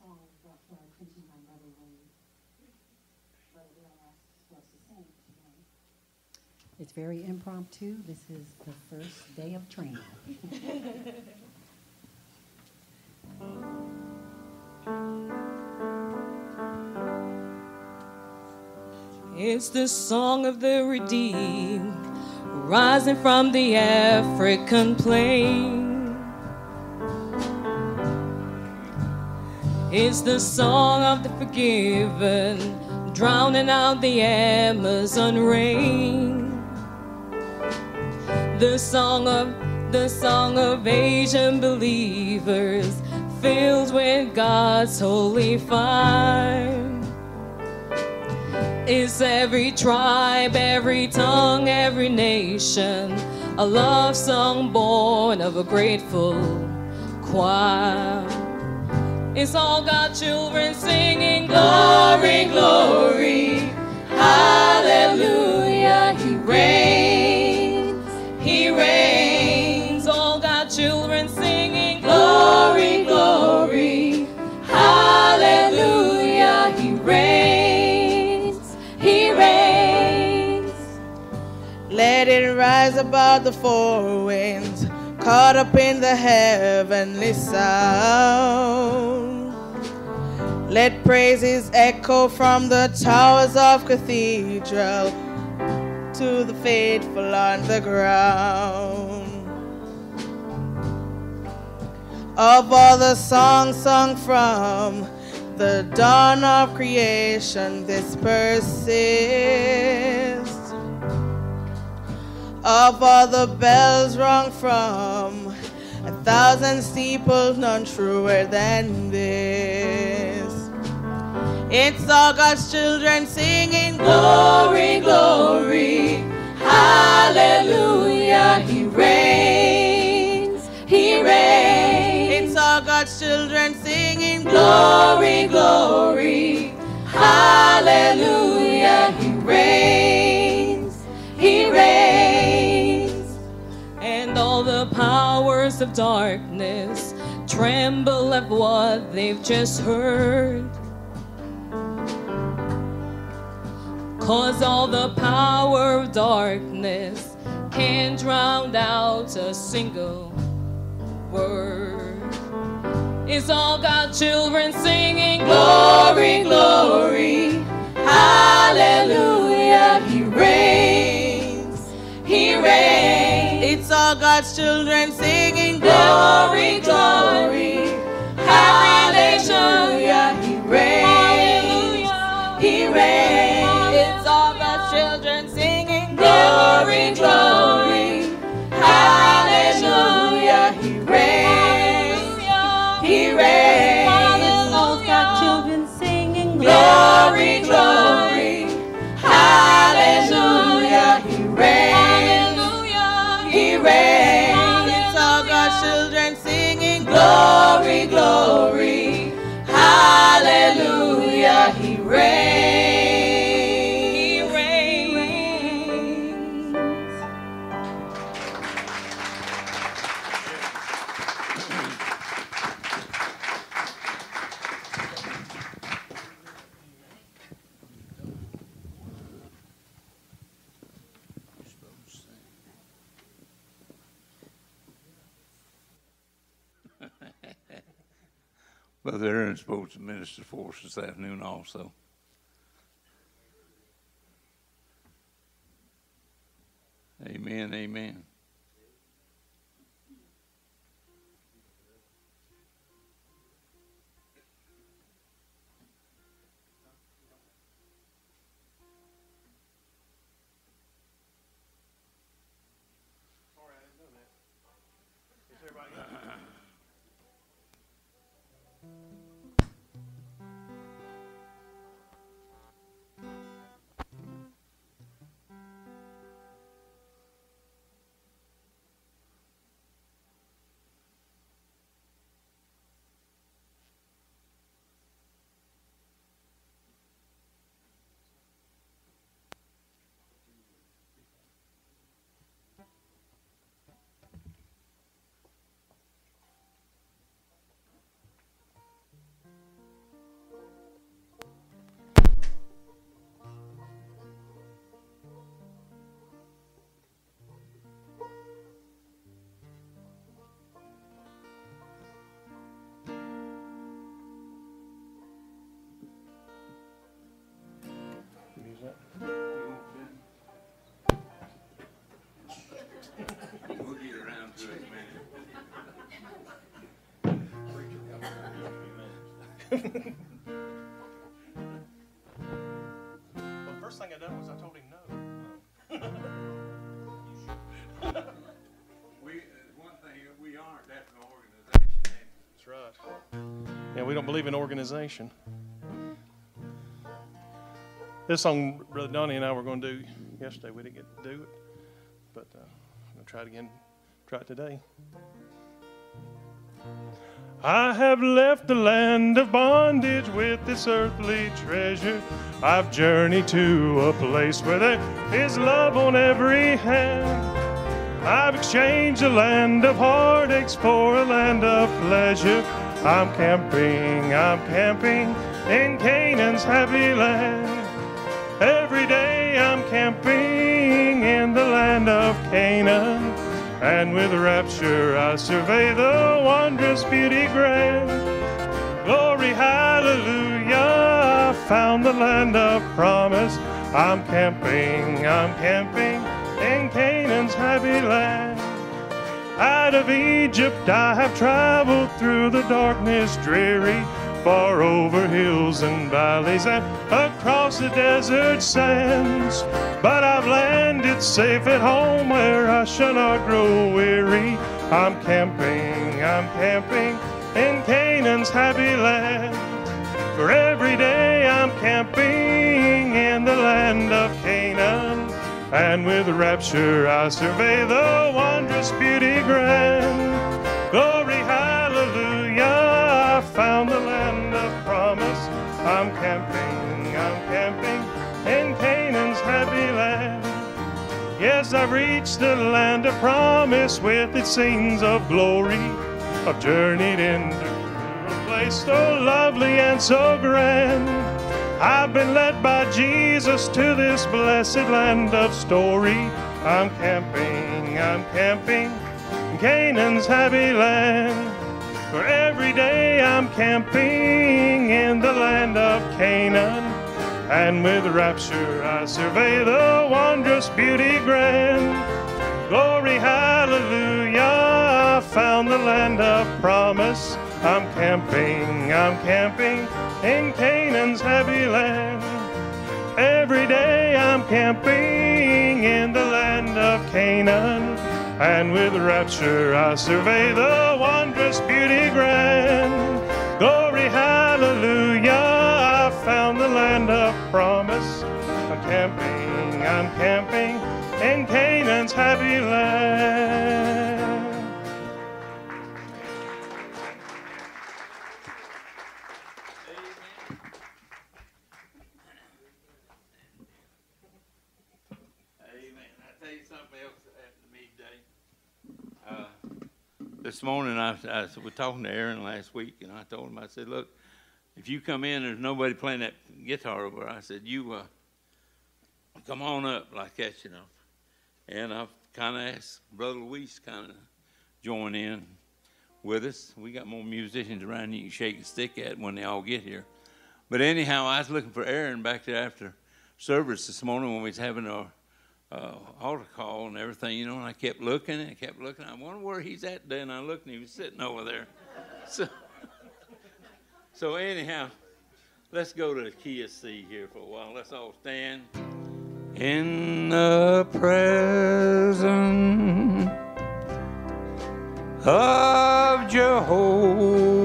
by Mother today. It's very impromptu. This is the first day of training. It's the song of the redeemed rising from the African plain. It's the song of the forgiven, drowning out the Amazon rain. The song of the song of Asian believers, filled with God's holy fire. Is every tribe, every tongue, every nation, a love song born of a grateful choir. It's all God's children singing glory, glory, hallelujah. He reigns, He reigns. All God's children singing glory, glory, hallelujah. He reigns, He reigns. Let it rise above the four winds, caught up in the heavenly sound. Let praises echo from the towers of cathedral to the faithful on the ground. Of all the songs sung from the dawn of creation, this persists of all the bells rung from a thousand steeples, none truer than this. It's all God's children singing glory, glory, hallelujah. He reigns, He reigns. It's all God's children singing glory, glory, hallelujah. He reigns, He reigns. and all the powers of darkness tremble at what they've just heard. Cause all the power of darkness can't drown out a single word. It's all God's children singing glory, glory, Hallelujah, He reigns, He reigns. It's all God's children singing glory, glory, hallelujah, He reigns, reigns. It's all God's children singing glory, glory, hallelujah, He reigns. Brother Aaron's supposed to minister for us this afternoon also. Amen, amen. That? We'll get around to it, man. Well, first thing I done was I told him no. We, uh, one thing, we aren't that an organization, That's right. Yeah, we don't believe in organization. This song, Brother Donnie and I were going to do yesterday. We didn't get to do it, but uh, I'm going to try it again. Try it today. I have left the land of bondage with this earthly treasure. I've journeyed to a place where there is love on every hand. I've exchanged a land of heartaches for a land of pleasure. I'm camping, I'm camping in Canaan's happy land. Every day I'm camping in the land of Canaan. And with rapture I survey the wondrous beauty grand. Glory, hallelujah, I found the land of promise. I'm camping, I'm camping in Canaan's happy land. Out of Egypt I have traveled through the darkness dreary, far over hills and valleys and across the desert sands. But I've landed safe at home where I shall not grow weary. I'm camping, I'm camping in Canaan's happy land. For every day I'm camping in the land of Canaan. And with rapture I survey the wondrous beauty grand. Glory, hallelujah, I found the land. I'm camping, I'm camping in Canaan's happy land. Yes, I've reached the land of promise with its scenes of glory. I've journeyed into a place so lovely and so grand. I've been led by Jesus to this blessed land of story. I'm camping, I'm camping in Canaan's happy land. For every day I'm camping in the land of Canaan. And with rapture I survey the wondrous beauty grand. Glory, hallelujah, I found the land of promise. I'm camping, I'm camping in Canaan's happy land. Every day I'm camping in the land of Canaan. And with rapture I survey the wondrous beauty grand. Glory, hallelujah, I found the land of promise. I'm camping, I'm camping in Canaan's happy land. This morning, I, I was talking to Aaron last week, and I told him, I said, look, if you come in, there's nobody playing that guitar over. I said, you uh, come on up like that, you know. And I've kind of asked Brother Luis kind of join in with us. We got more musicians around you can shake a stick at when they all get here. But anyhow, I was looking for Aaron back there after service this morning when we was having our uh, altar call and everything, you know, and I kept looking and I kept looking. I wonder where he's at today, and I looked and he was sitting over there. So, so anyhow, let's go to the key of C here for a while. Let's all stand. In the presence of Jehovah,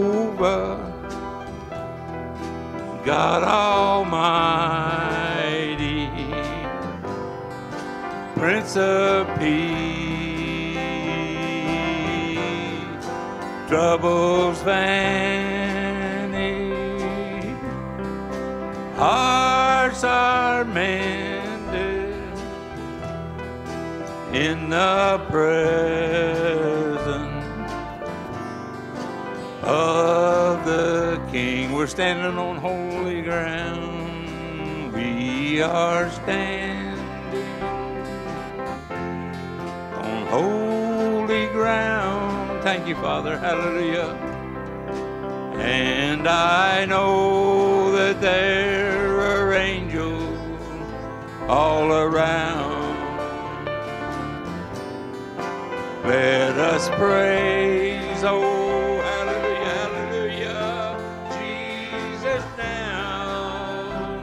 God Almighty. Prince of Peace, troubles vanish, hearts are mended in the presence of the King. We're standing on holy ground. We are standing holy ground. Thank you, Father. Hallelujah. And I know that there are angels all around. Let us praise, oh, hallelujah, hallelujah, Jesus now.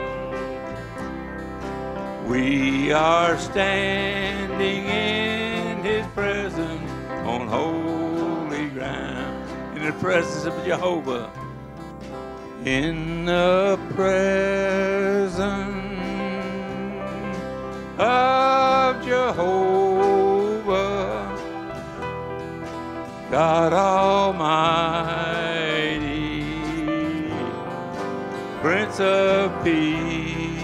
We are standing in holy ground, in the presence of Jehovah, in the presence of Jehovah. God Almighty, Prince of Peace,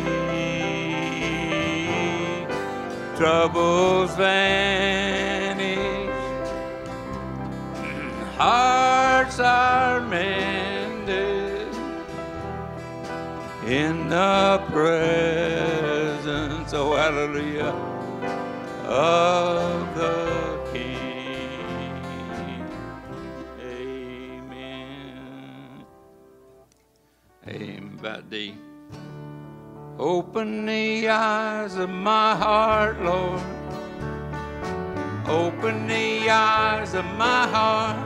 troubles vanish, hearts are mended in the presence, oh hallelujah, of the King. Amen. Amen. About D. Open the eyes of my heart, Lord. Open the eyes of my heart.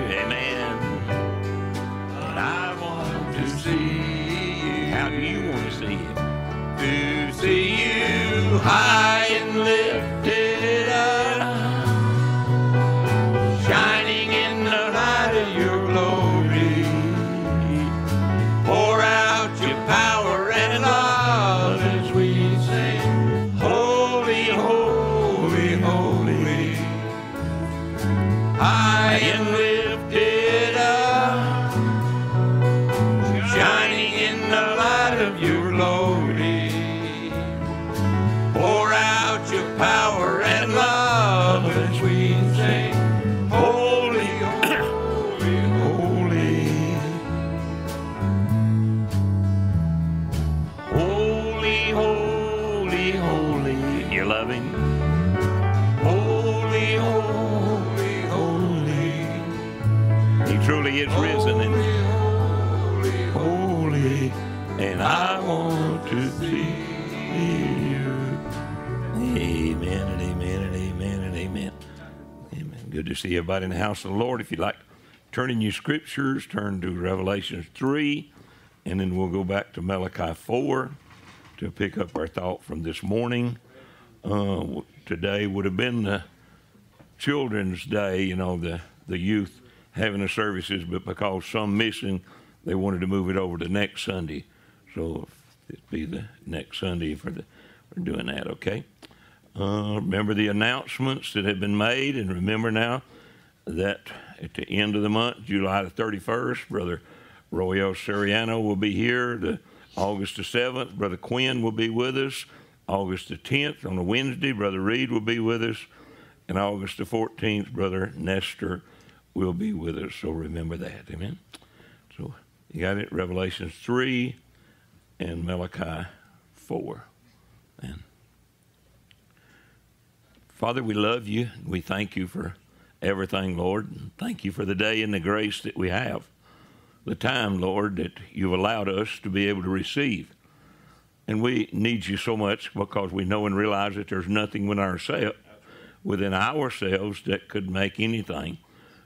High see everybody in the house of the Lord. If you'd like turn in your scriptures, turn to Revelation 3, and then we'll go back to Malachi 4 to pick up our thought from this morning. Uh, today would have been the Children's Day, you know, the, the youth having the services, but because some missing, they wanted to move it over to next Sunday. So it'd be the next Sunday for the for doing that, okay? Uh, remember the announcements that have been made, and remember now that at the end of the month, July the 31st, Brother Royal Seriano will be here. The August the 7th, Brother Quinn will be with us. August the 10th, on a Wednesday, Brother Reed will be with us. And August the 14th, Brother Nestor will be with us. So remember that. Amen. So you got it? Revelations 3 and Malachi 4. And Father, we love you. We thank you for everything, Lord. Thank you for the day and the grace that we have. The time, Lord, that you've allowed us to be able to receive. And we need you so much because we know and realize that there's nothing within ourselves, within ourselves that could make anything.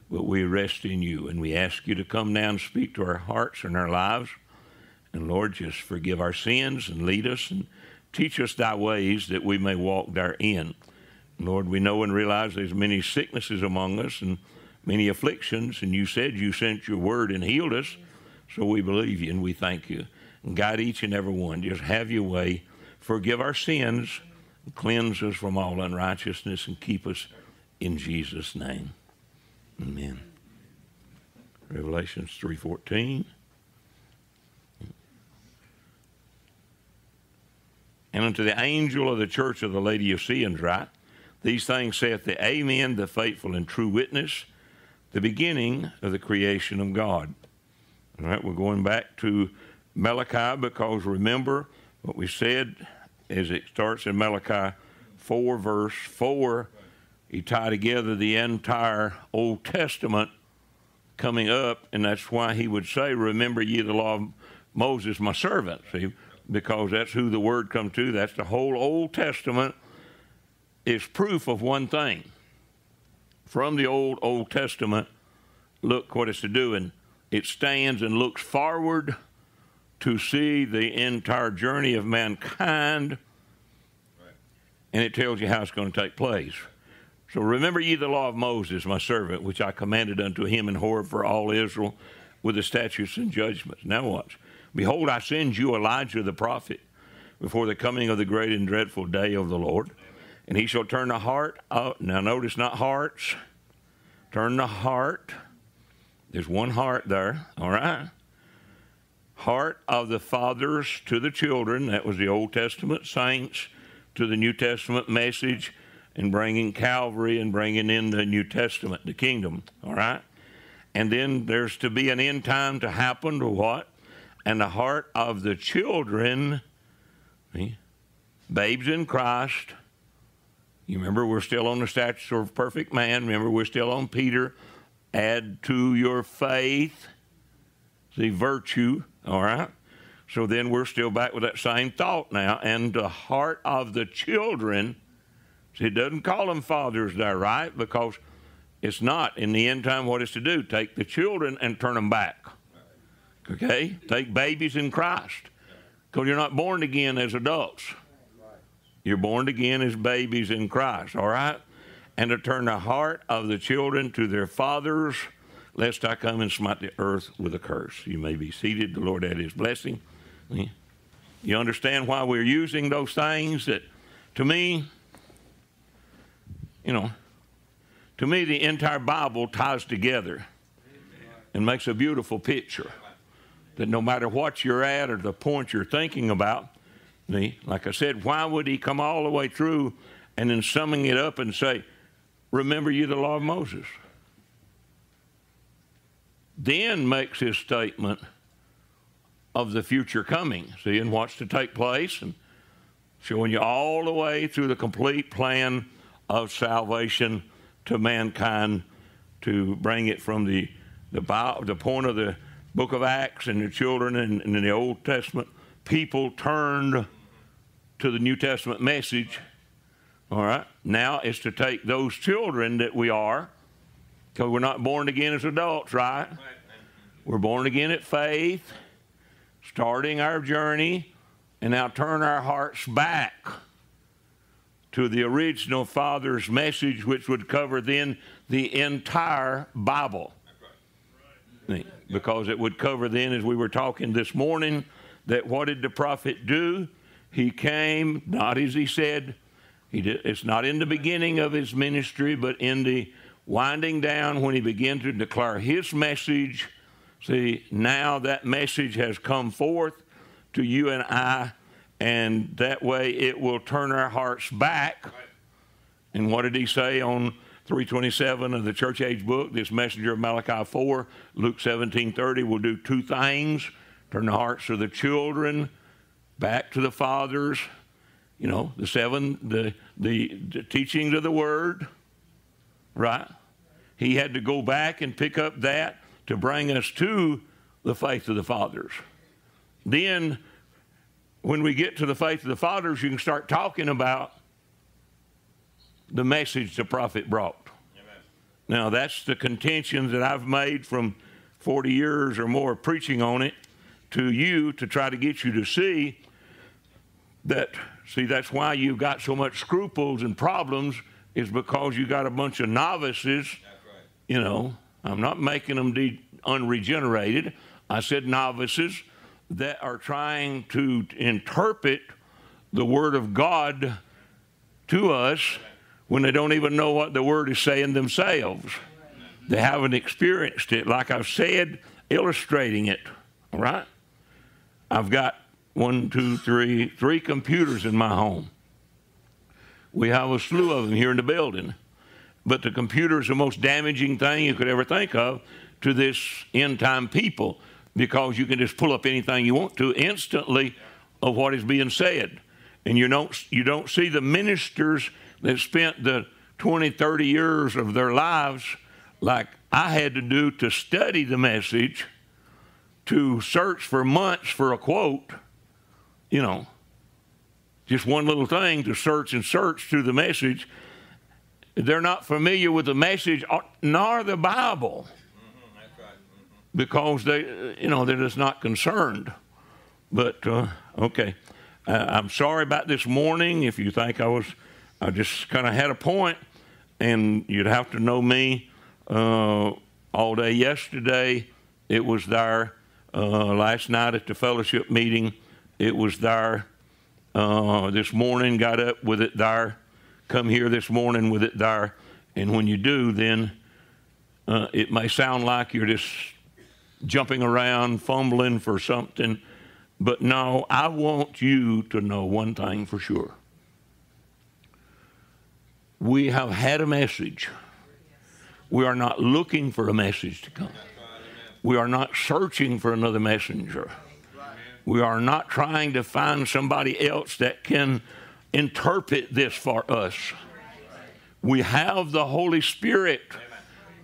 But we rest in you and we ask you to come down and speak to our hearts and our lives. And Lord, just forgive our sins and lead us and teach us thy ways that we may walk therein. Lord, we know and realize there's many sicknesses among us and many afflictions, and you said you sent your word and healed us. So we believe you and we thank you. And guide each and every one. Just have your way. Forgive our sins, cleanse us from all unrighteousness, and keep us in Jesus' name. Amen. Revelations 3:14. And unto the angel of the church of the Laodiceans write, These things saith the Amen, the faithful and true witness, the beginning of the creation of God. All right, we're going back to Malachi because remember what we said as it starts in Malachi 4, verse 4. He tied together the entire Old Testament coming up, and that's why he would say, Remember ye the law of Moses, my servant. See, because that's who the word come to. That's the whole Old Testament is proof of one thing. From the old Old Testament, look what it's to do, and it stands and looks forward to see the entire journey of mankind, and it tells you how it's going to take place. So remember ye the law of Moses, my servant, which I commanded unto him in Horeb for all Israel, with the statutes and judgments. Now watch. Behold, I send you Elijah the prophet before the coming of the great and dreadful day of the Lord. And he shall turn the heart out. Now, notice not hearts. Turn the heart. There's one heart there, all right? Heart of the fathers to the children. That was the Old Testament saints to the New Testament message and bringing Calvary and bringing in the New Testament, the kingdom, all right? And then there's to be an end time to happen to what? and the heart of the children, babes in Christ. You remember, we're still on the stature of perfect man. Remember, we're still on Peter. Add to your faith, the virtue, all right? So then we're still back with that same thought now. And the heart of the children, see, it doesn't call them fathers there, right? Because it's not in the end time what it's to do. Take the children and turn them back. Okay? Take babies in Christ. Because you're not born again as adults. You're born again as babies in Christ, all right? And to turn the heart of the children to their fathers, lest I come and smite the earth with a curse. You may be seated. The Lord add his blessing. You understand why we're using those things that, to me, you know, to me, the entire Bible ties together and makes a beautiful picture that no matter what you're at or the point you're thinking about, the, like I said, why would he come all the way through and then summing it up and say, Remember you the law of Moses? Then makes his statement of the future coming, seeing what's to take place and showing you all the way through the complete plan of salvation to mankind to bring it from the, the, the point of the book of Acts and the children and, in the Old Testament, people turned to the New Testament message. All right. Now it's to take those children that we are, because we're not born again as adults, right? We're born again at faith, starting our journey, and now turn our hearts back to the original Father's message, which would cover then the entire Bible because it would cover then, as we were talking this morning, that what did the prophet do? He came, not as he said, he did, it's not in the beginning of his ministry, but in the winding down when he began to declare his message. See, now that message has come forth to you and I, and that way it will turn our hearts back. And what did he say on 327 of the church age book, this messenger of Malachi 4, Luke 17:30 will do two things: turn the hearts of the children back to the fathers, you know, the seven, the, the, the teachings of the word, right? He had to go back and pick up that to bring us to the faith of the fathers. Then, when we get to the faith of the fathers, you can start talking about the message the prophet brought. Amen. Now, that's the contention that I've made from 40 years or more preaching on it to you to try to get you to see that, see, that's why you've got so much scruples and problems, is because you got a bunch of novices. Right. You know, I'm not making them de- unregenerated. I said novices that are trying to interpret the Word of God to us when they don't even know what the word is saying themselves. They haven't experienced it. Like I've said, illustrating it. All right? I've got one, two, three, three computers in my home. We have a slew of them here in the building. but the computer is the most damaging thing you could ever think of to this end time people because you can just pull up anything you want to instantly of what is being said. And you don't, you don't see the ministers that spent the 20, 30 years of their lives like I had to do to study the message, to search for months for a quote, you know, just one little thing to search and search through the message. They're not familiar with the message nor the Bible because they, you know, they're just not concerned. But uh, okay, uh, I'm sorry about this morning. If you think I was, I just kind of had a point, and you'd have to know me uh, all day yesterday. It was there uh, last night at the fellowship meeting. It was there uh, this morning. Got up with it there. Come here this morning with it there. And when you do, then uh, it may sound like you're just jumping around, fumbling for something. But no, I want you to know one thing for sure. We have had a message. We are not looking for a message to come. We are not searching for another messenger. We are not trying to find somebody else that can interpret this for us. We have the Holy Spirit.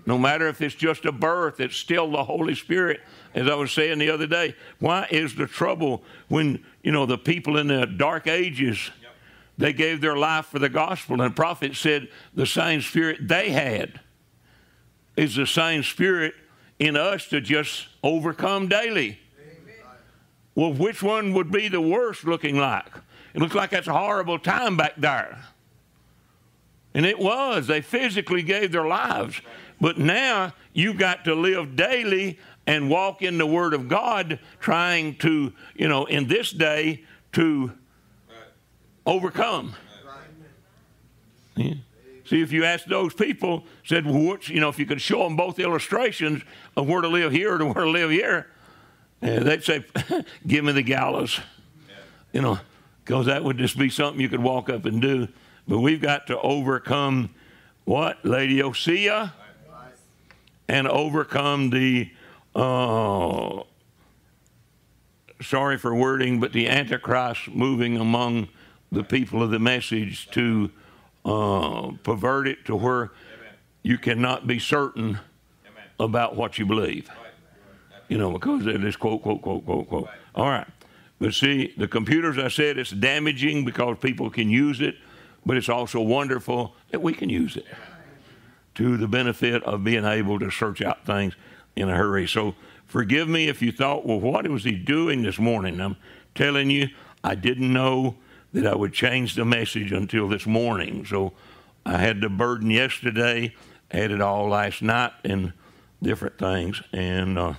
No matter if it's just a birth, it's still the Holy Spirit. As I was saying the other day, why is the trouble when, you know, the people in the dark ages, they gave their life for the gospel, and the prophet said the same spirit they had is the same spirit in us to just overcome daily. Well, which one would be the worst looking like? It looks like that's a horrible time back there. And it was. They physically gave their lives. But now you've got to live daily and walk in the Word of God, trying to, you know, in this day to overcome. Yeah. See, if you ask those people, said, well, what's, you know, if you could show them both illustrations of where to live here and where to live here, they'd say, give me the gallows. You know, because that would just be something you could walk up and do. But we've got to overcome what? Laodicea? and overcome the, uh, sorry for wording, but the Antichrist moving among the people of the message to uh, pervert it to where you cannot be certain about what you believe. You know, because they just quote, quote, quote, quote, quote. All right. But see, the computers, I said, it's damaging because people can use it, but it's also wonderful that we can use it to the benefit of being able to search out things in a hurry. So forgive me if you thought, well, what was he doing this morning? I'm telling you, I didn't know that I would change the message until this morning. So I had the burden yesterday, had it all last night, and different things. And uh,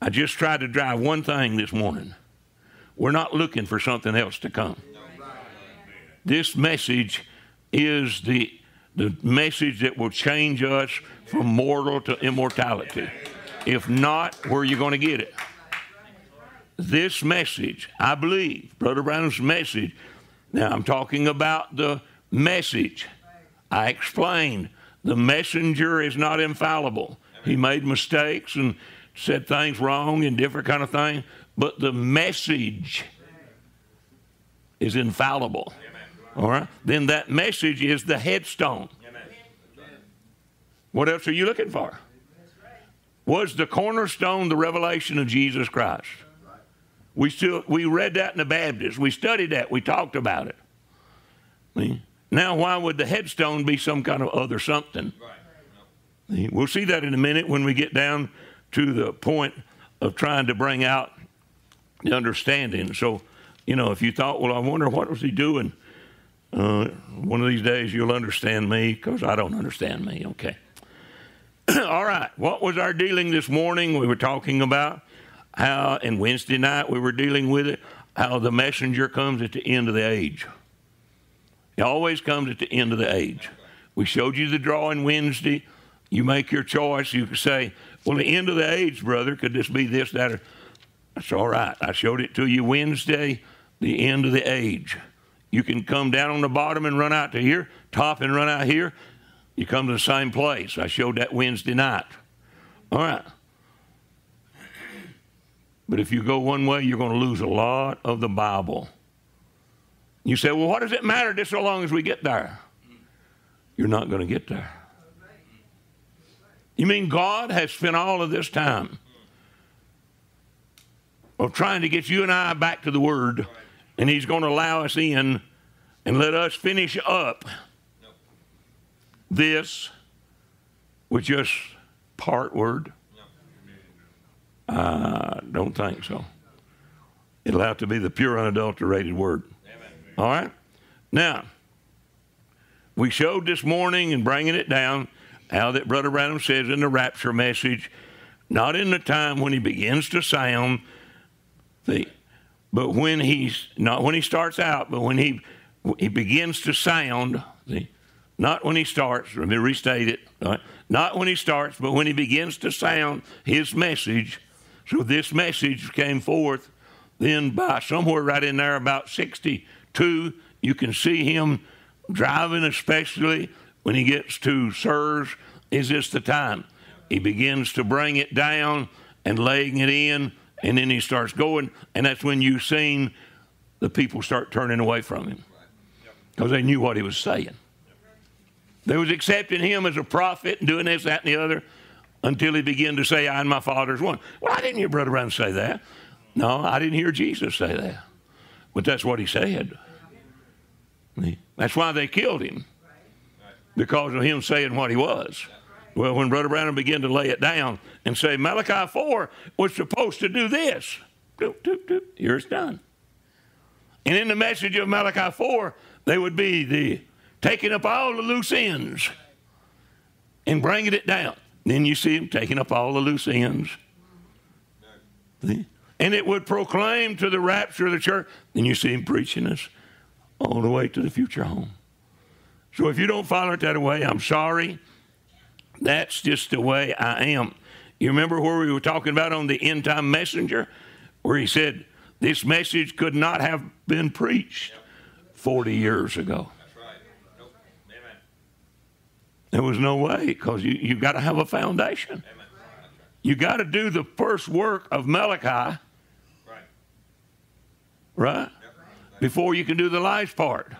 I just tried to drive one thing this morning. We're not looking for something else to come. This message is the the message that will change us from mortal to immortality. If not, where are you going to get it? This message, I believe, Brother Branham's message. Now, I'm talking about the message. I explained the messenger is not infallible. He made mistakes and said things wrong and different kind of things, but the message is infallible. All right? Then that message is the headstone. What else are you looking for? Was the cornerstone the revelation of Jesus Christ? We still we read that in the Baptist. We studied that. We talked about it. Now, why would the headstone be some kind of other something? We'll see that in a minute when we get down to the point of trying to bring out the understanding. So, you know, if you thought, well, I wonder what was he doing? Uh, one of these days you'll understand me because I don't understand me. Okay. All right. What was our dealing this morning? We were talking about how, and Wednesday night we were dealing with it, how the messenger comes at the end of the age. He always comes at the end of the age. We showed you the drawing Wednesday. You make your choice. You can say, well, the end of the age, brother, could this be this, that, or that's all right. I showed it to you Wednesday, the end of the age. You can come down on the bottom and run out to here, top and run out here. You come to the same place. I showed that Wednesday night. All right. But if you go one way, you're going to lose a lot of the Bible. You say, well, what does it matter just so long as we get there? You're not going to get there. You mean God has spent all of this time of trying to get you and I back to the Word, and He's going to allow us in and let us finish up this with just part word? I don't think so. It'll have to be the pure, unadulterated word. All right? Now, we showed this morning in bringing it down how that Brother Branham says in the rapture message, not in the time when he begins to sound, the, but when he's not when he starts out, but when he he begins to sound, see, not when he starts, let me restate it, right? not when he starts, but when he begins to sound his message. So this message came forth then by somewhere right in there about 62, you can see him driving, especially when he gets to Sirs, is this the time? He begins to bring it down and laying it in, and then he starts going, and that's when you've seen the people start turning away from him because they knew what he was saying. They was accepting him as a prophet and doing this, that, and the other until he began to say, I and my Father is one. Well, I didn't hear Brother Branham say that. No, I didn't hear Jesus say that. But that's what he said. That's why they killed him. Because of him saying what he was. Well, when Brother Branham began to lay it down and say, Malachi 4 was supposed to do this, doop, doop, doop, here it's done. And in the message of Malachi 4, they would be the taking up all the loose ends and bringing it down. Then you see him taking up all the loose ends. And it would proclaim to the rapture of the church. Then you see him preaching us all the way to the future home. So if you don't follow it that way, I'm sorry. That's just the way I am. You remember where we were talking about on the end time messenger, where he said, This message could not have been preached 40 years ago. There was no way because you, you got to have a foundation. You got to do the first work of Malachi, right? Before you can do the last part.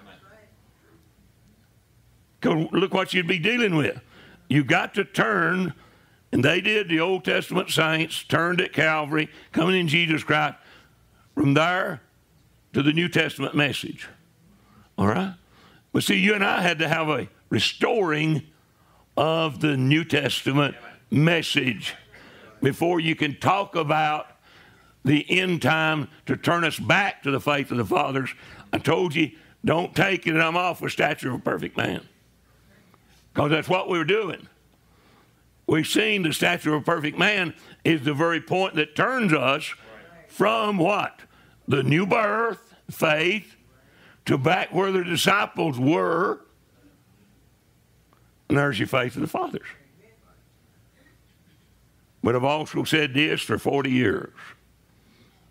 Because look what you'd be dealing with. You got to turn, and they did, the Old Testament saints turned at Calvary, coming in Jesus Christ, from there to the New Testament message. All right? But see, you and I had to have a restoring of the New Testament message before you can talk about the end time to turn us back to the faith of the fathers. I told you, don't take it and I'm off with stature of a perfect man. Because that's what we were doing. We've seen the stature of a perfect man is the very point that turns us from what? The new birth, faith, to back where the disciples were there's your faith of the fathers. But I've also said this for 40 years.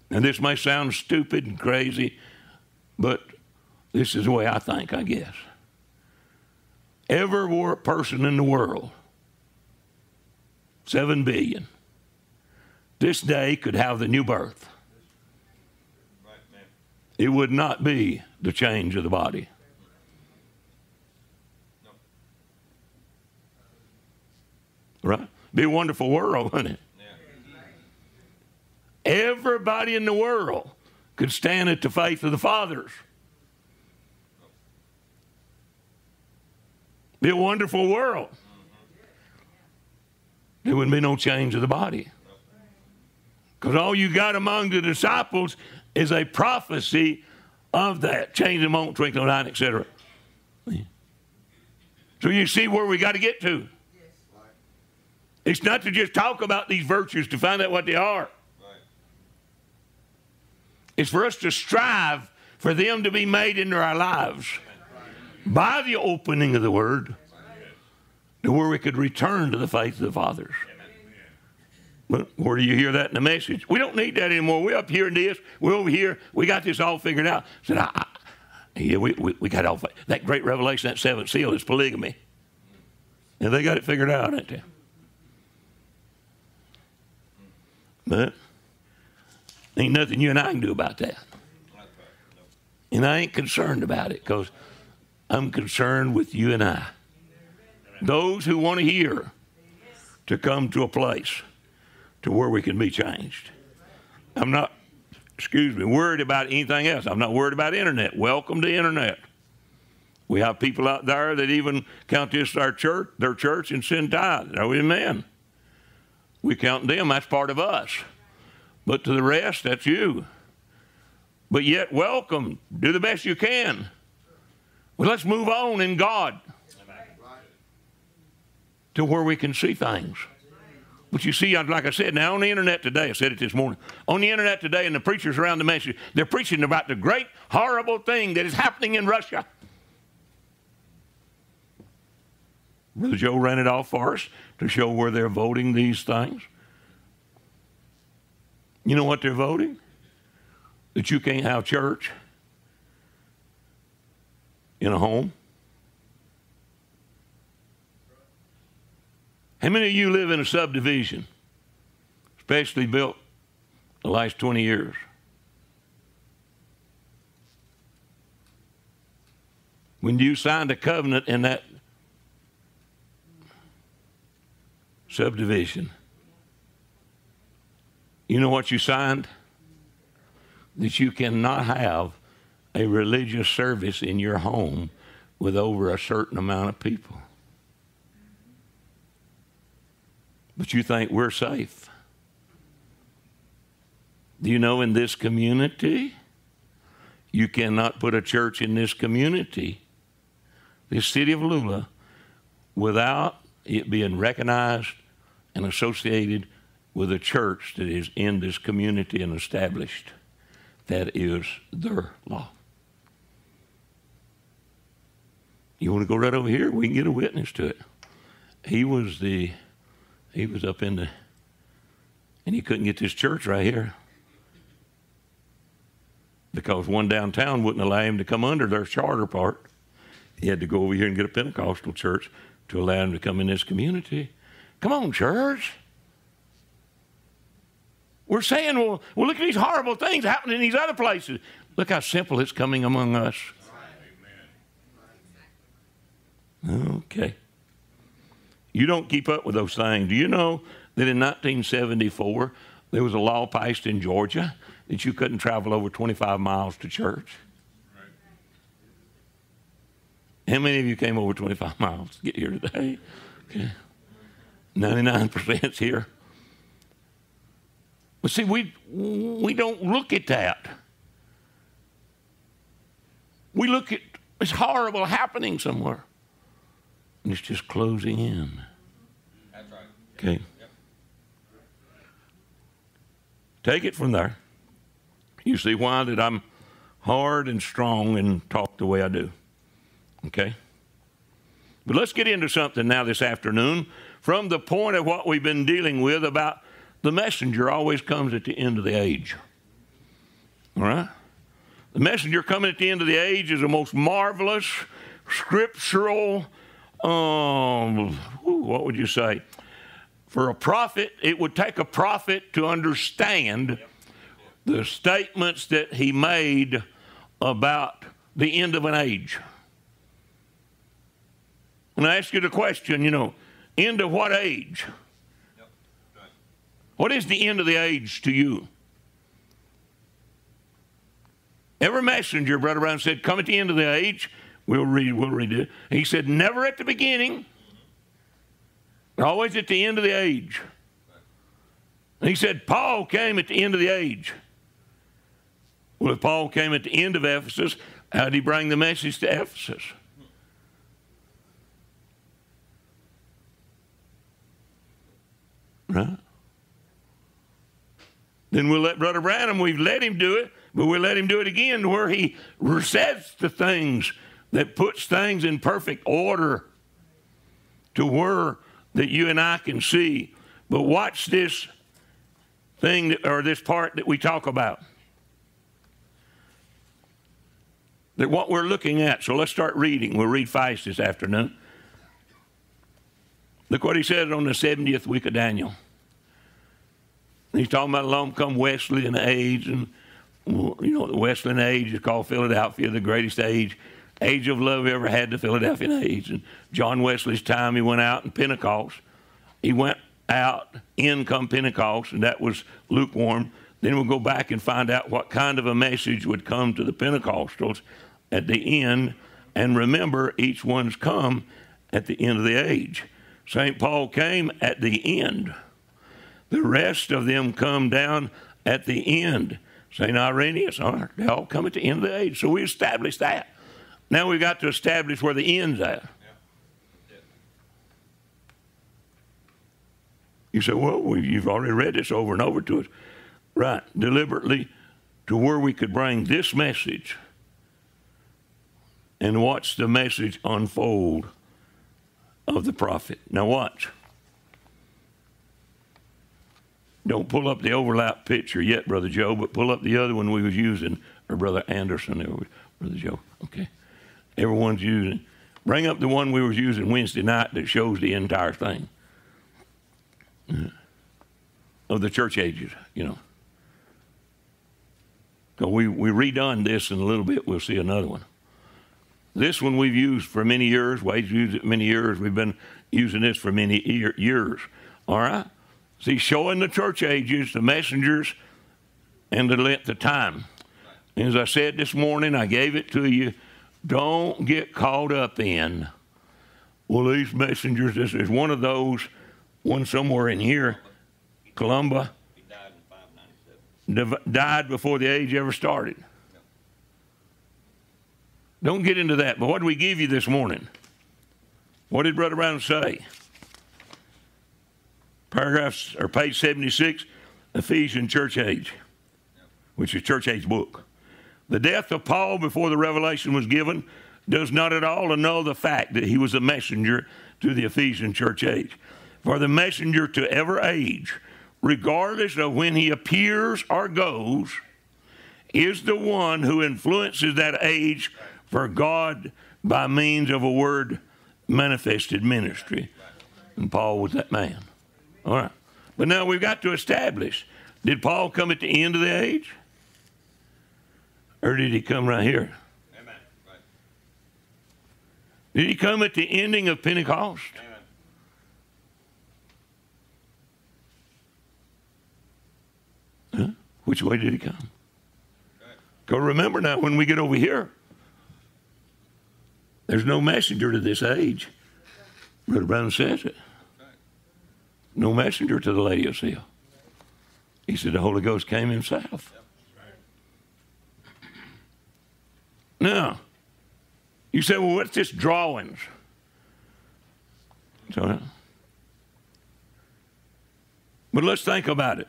And this may sound stupid and crazy, but this is the way I think, I guess. Every person in the world, 7 billion, this day could have the new birth. It would not be the change of the body. Right? Be a wonderful world, wouldn't it? Everybody in the world could stand at the faith of the fathers. Be a wonderful world. There wouldn't be no change of the body. Because all you got among the disciples is a prophecy of that. Change the moment, twinkle of an eye, etc. So you see where we got to get to. It's not to just talk about these virtues to find out what they are. Right. It's for us to strive for them to be made into our lives by the opening of the Word to where we could return to the faith of the fathers. But where do you hear that in the message? We don't need that anymore. We're up here in this. We're over here. We got this all figured out. Said, I, I, yeah, we, we, we got all that great revelation, that seventh seal is polygamy. And they got it figured out, ain't they? But ain't nothing you and I can do about that. And I ain't concerned about it because I'm concerned with you and I. Those who want to hear to come to a place to where we can be changed. I'm not, excuse me, worried about anything else. I'm not worried about internet. Welcome to internet. We have people out there that even count this our church, their church, and send tithes. Oh, amen. We count them, that's part of us. But to the rest, that's you. But yet, welcome. Do the best you can. Well, let's move on in God to where we can see things. But you see, like I said, now on the internet today, I said it this morning, on the internet today, and the preachers around the message, they're preaching about the great, horrible thing that is happening in Russia. Brother Joe ran it off for us to show where they're voting these things. You know what they're voting? That you can't have church in a home. How many of you live in a subdivision, especially built the last 20 years? When you signed a covenant in that subdivision, you know what you signed? That you cannot have a religious service in your home with over a certain amount of people. But you think we're safe. Do you know in this community, you cannot put a church in this community, this city of Lula, without it being recognized and associated with a church that is in this community and established. That is their law. You want to go right over here? We can get a witness to it. He was the, he was up in the, and he couldn't get this church right here because one downtown wouldn't allow him to come under their charter part. He had to go over here and get a Pentecostal church to allow him to come in this community. Come on, church. We're saying, well, well, look at these horrible things happening in these other places. Look how simple it's coming among us. Okay. You don't keep up with those things. Do you know that in 1974 there was a law passed in Georgia that you couldn't travel over 25 miles to church? How many of you came over 25 miles to get here today? Okay. 99% here. But see, we, we don't look at that. We look at it's horrible happening somewhere. And it's just closing in. That's right. Okay. Take it from there. You see why that I'm hard and strong and talk the way I do. Okay? But let's get into something now this afternoon from the point of what we've been dealing with about the messenger always comes at the end of the age. All right? The messenger coming at the end of the age is the most marvelous, scriptural, um, what would you say? For a prophet, it would take a prophet to understand the statements that he made about the end of an age. And I ask you the question, you know, end of what age? What is the end of the age to you? Every messenger, Brother Branham said, come at the end of the age. We'll read, we'll read it. He said, never at the beginning, always at the end of the age. And he said, Paul came at the end of the age. Well, if Paul came at the end of Ephesus, how did he bring the message to Ephesus? Right? Then we'll let Brother Branham, we've let him do it, but we'll let him do it again where he resets the things that puts things in perfect order to where that you and I can see. But watch this thing that, or this part that we talk about. That what we're looking at. So let's start reading. We'll read fast this afternoon. Look what he says on the 70th week of Daniel. He's talking about along come Wesleyan age, and you know the Wesleyan age is called Philadelphia, the greatest age, age of love ever had, the Philadelphian age. And John Wesley's time, he went out in Pentecost. He went out in come Pentecost, and that was lukewarm. Then we'll go back and find out what kind of a message would come to the Pentecostals at the end. And remember, each one's come at the end of the age. St. Paul came at the end. The rest of them come down at the end. St. Irenaeus, they all come at the end of the age. So we established that. Now we've got to establish where the end's at. You say, well, you've already read this over and over to us. Right, deliberately to where we could bring this message and watch the message unfold of the prophet. Now, watch. Don't pull up the overlap picture yet, Brother Joe, but pull up the other one we was using, or Brother Anderson, or Brother Joe. Okay. Everyone's using. Bring up the one we was using Wednesday night that shows the entire thing of the church ages, you know. So we, we redone this in a little bit. We'll see another one. This one we've used for many years. Wade's used it many years. We've been using this for many year, years. All right? See, showing the church ages, the messengers, and the length of time. As I said this morning, I gave it to you. Don't get caught up in, well, these messengers, this is one of those, one somewhere in here, Columba, died before the age ever started. Don't get into that. But what did we give you this morning? What did Brother Branham say? Paragraphs or page 76, Ephesian church age, which is church age book. The death of Paul before the revelation was given does not at all annul the fact that he was a messenger to the Ephesian church age. For the messenger to ever age, regardless of when he appears or goes, is the one who influences that age for God by means of a word manifested ministry. And Paul was that man. All right. But now we've got to establish did Paul come at the end of the age? Or did he come right here? Amen. Did he come at the ending of Pentecost? Huh? Which way did he come? Go remember now when we get over here, there's no messenger to this age. Brother Branham says it. No messenger to the Laodicea. He said the Holy Ghost came himself. Now, you say, well, what's this drawings? So, but let's think about it.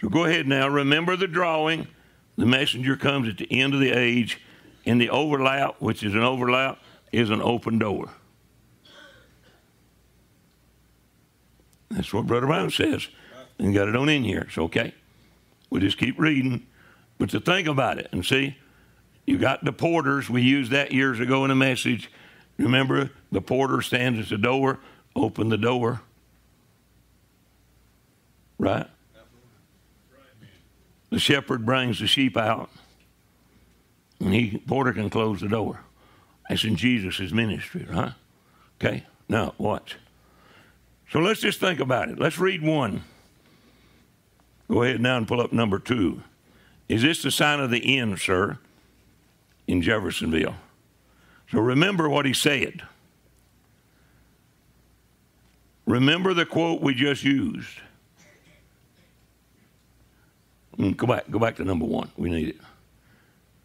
So go ahead now. Remember the drawing. The messenger comes at the end of the age in the overlap, which is an overlap, is an open door. That's what Brother Branham says. And got it on in here. It's okay. We'll just keep reading. But to think about it and see, you got the porters. We used that years ago in a message. Remember, the porter stands at the door, open the door. Right? The shepherd brings the sheep out he porter can close the door. That's in Jesus' ministry, right? Okay, now watch. So let's just think about it. Let's read one. Go ahead now and pull up number two. Is this the sign of the end, sir, in Jeffersonville? So remember what he said. Remember the quote we just used. Mm, go back, go back to number one. We need it.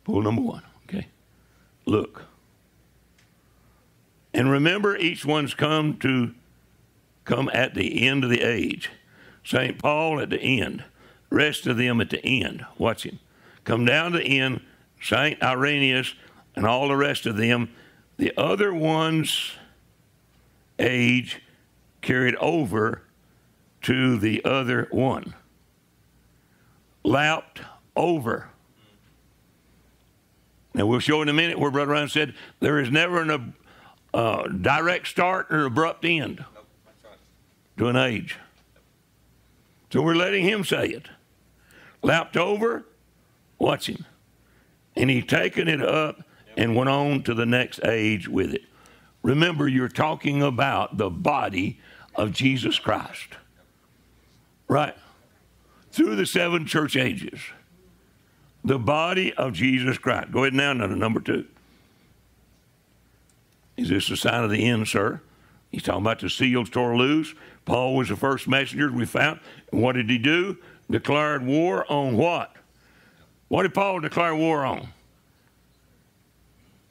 Pull number one, okay? Look. And remember, each one's come to come at the end of the age. St. Paul at the end, rest of them at the end. Watch him. Come down to the end, St. Irenaeus and all the rest of them. The other one's age carried over to the other one. Lapped over. Now, we'll show in a minute where Brother Branham said there is never an, uh, direct start or abrupt end to an age. So we're letting him say it. Lapped over, watch him. And he taken it up and went on to the next age with it. Remember, you're talking about the body of Jesus Christ. Right? Through the seven church ages. The body of Jesus Christ. Go ahead now number two. Is this the sign of the end, sir? He's talking about the seals tore loose. Paul was the first messenger we found. What did he do? Declared war on what? What did Paul declare war on?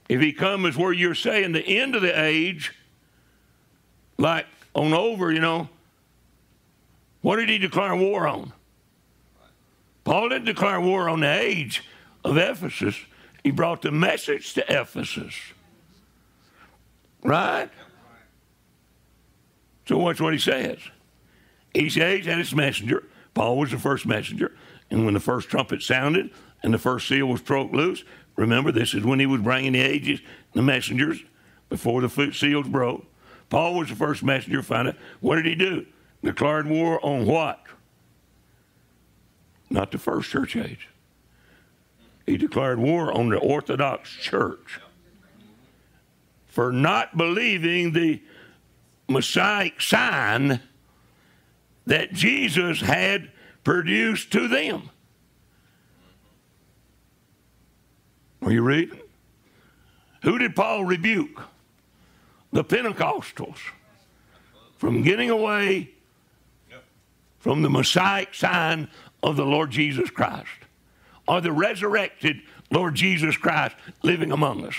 If he comes where you're saying the end of the age, like on over, you know, what did he declare war on? Paul didn't declare war on the age of Ephesus. He brought the message to Ephesus. Right? So watch what he says. Each age had its messenger. Paul was the first messenger. And when the first trumpet sounded and the first seal was broke loose, remember this is when he was bringing the ages, the messengers, before the foot seals broke. Paul was the first messenger. Find out what did he do? Declared war on what? Not the first church age. He declared war on the Orthodox Church for not believing the Messiah sign that Jesus had produced to them. Are you reading? Who did Paul rebuke? The Pentecostals from getting away from the Messiah sign of the Lord Jesus Christ or the resurrected Lord Jesus Christ living among us.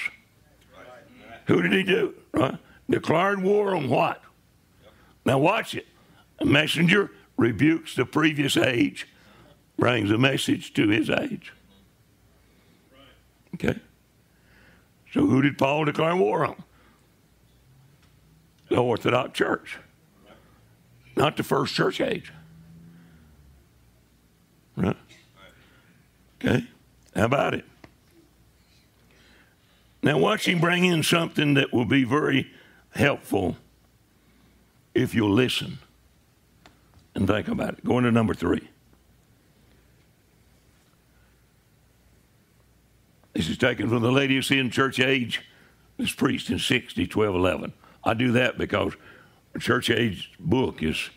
Who did he do? Right? Declared war on what? Now watch it. A messenger rebukes the previous age, brings a message to his age. Right. Okay? So who did Paul declare war on? The Orthodox Church. Not the first church age. Right? Okay? How about it? Now, watch him bring in something that will be very helpful if you'll listen and think about it. Going to number three. This is taken from the Laodicean church age. This preached in 60, 12, 11. I do that because church age book is,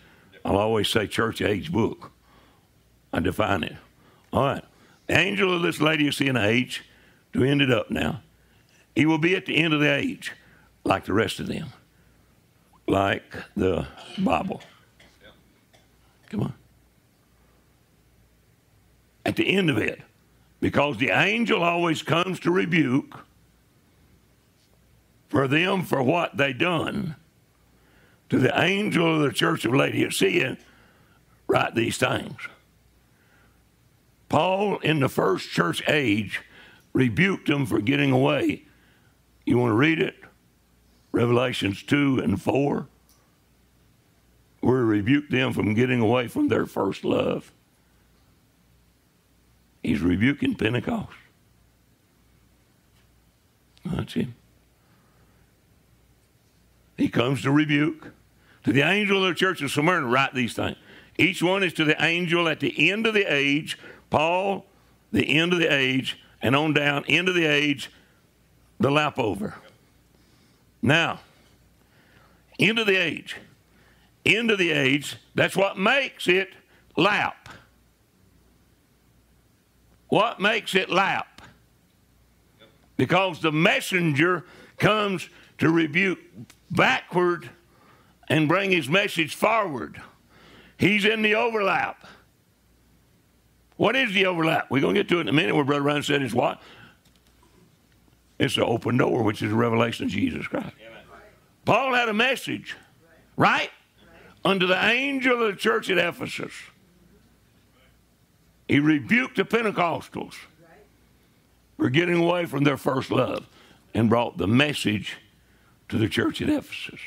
I'll always say church age book. I define it. All right. The angel of this Laodicean age, to end it up now, he will be at the end of the age like the rest of them, like the Bible. Come on. At the end of it, because the angel always comes to rebuke for them for what they done. To the angel of the church of Laodicea, write these things. Paul, in the first church age, rebuked them for getting away. You want to read it? Revelations 2 and 4. Where he rebuked them from getting away from their first love. He's rebuking Pentecost. That's him. He comes to rebuke. To the angel of the church of Smyrna, write these things. Each one is to the angel at the end of the age. Paul, the end of the age, and on down, end of the age, the lap over. Now, end of the age. End of the age, that's what makes it lap. What makes it lap? Because the messenger comes to rebuke backward and bring his message forward. He's in the overlap. What is the overlap? We're going to get to it in a minute where Brother Branham said it's what? It's the open door, which is the revelation of Jesus Christ. Paul had a message, right? Unto the angel of the church at Ephesus. He rebuked the Pentecostals for getting away from their first love and brought the message to the church at Ephesus.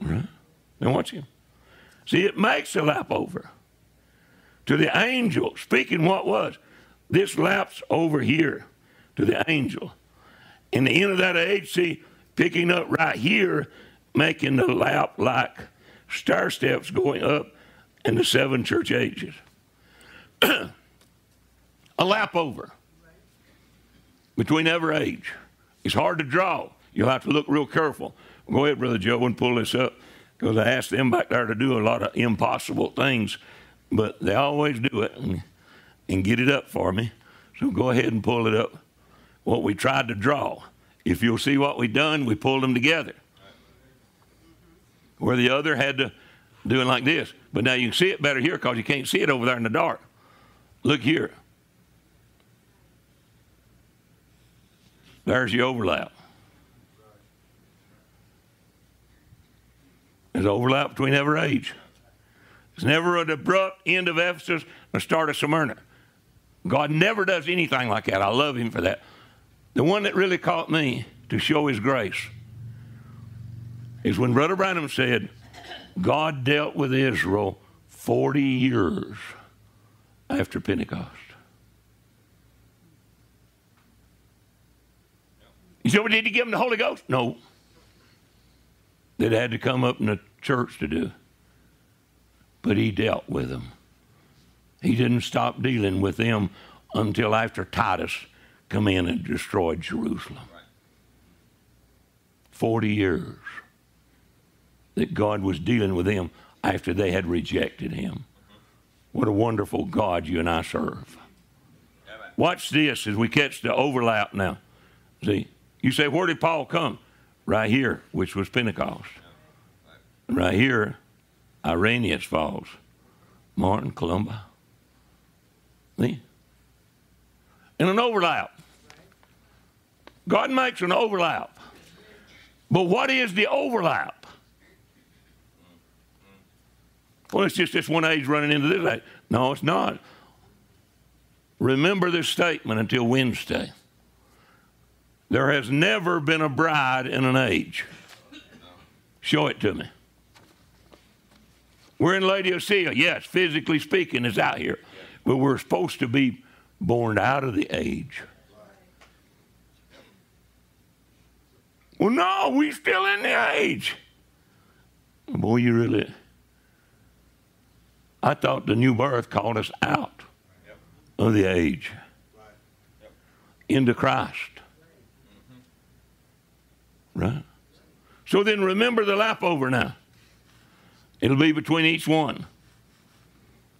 Right? Now watch him. See, it makes a lap over. To the angel, speaking what was, this laps over here to the angel. In the end of that age, see, picking up right here, making the lap like star steps going up in the seven church ages. a lap over between every age. It's hard to draw. You'll have to look real careful. Go ahead, Brother Joe, and pull this up because I asked them back there to do a lot of impossible things, but they always do it and, and get it up for me. So go ahead and pull it up. What we tried to draw. If you'll see what we done, we pulled them together. Where the other had to do it like this. But now you can see it better here because you can't see it over there in the dark. Look here. There's the overlap. There's overlap between every age. It's never an abrupt end of Ephesus and start of Smyrna. God never does anything like that. I love Him for that. The one that really caught me to show His grace is when Brother Branham said, God dealt with Israel 40 years after Pentecost. You said, well, did he give them the Holy Ghost? No. That had to come up in the church to do. But he dealt with them. He didn't stop dealing with them until after Titus come in and destroyed Jerusalem. 40 years that God was dealing with them after they had rejected him. What a wonderful God you and I serve. Watch this as we catch the overlap now. See, you say, where did Paul come? Right here, which was Pentecost. Right here, Irenaeus Falls, Martin, Columba. See? And an overlap. God makes an overlap. But what is the overlap? Well, it's just this one age running into this age. No, it's not. Remember this statement until Wednesday. There has never been a bride in an age. Show it to me. We're in Laodicea. Yes, physically speaking, it's out here. But we're supposed to be born out of the age. Well, no, we're still in the age. Boy, you really. I thought the new birth called us out of the age into Christ. Right? So then remember the lap over now. It'll be between each one.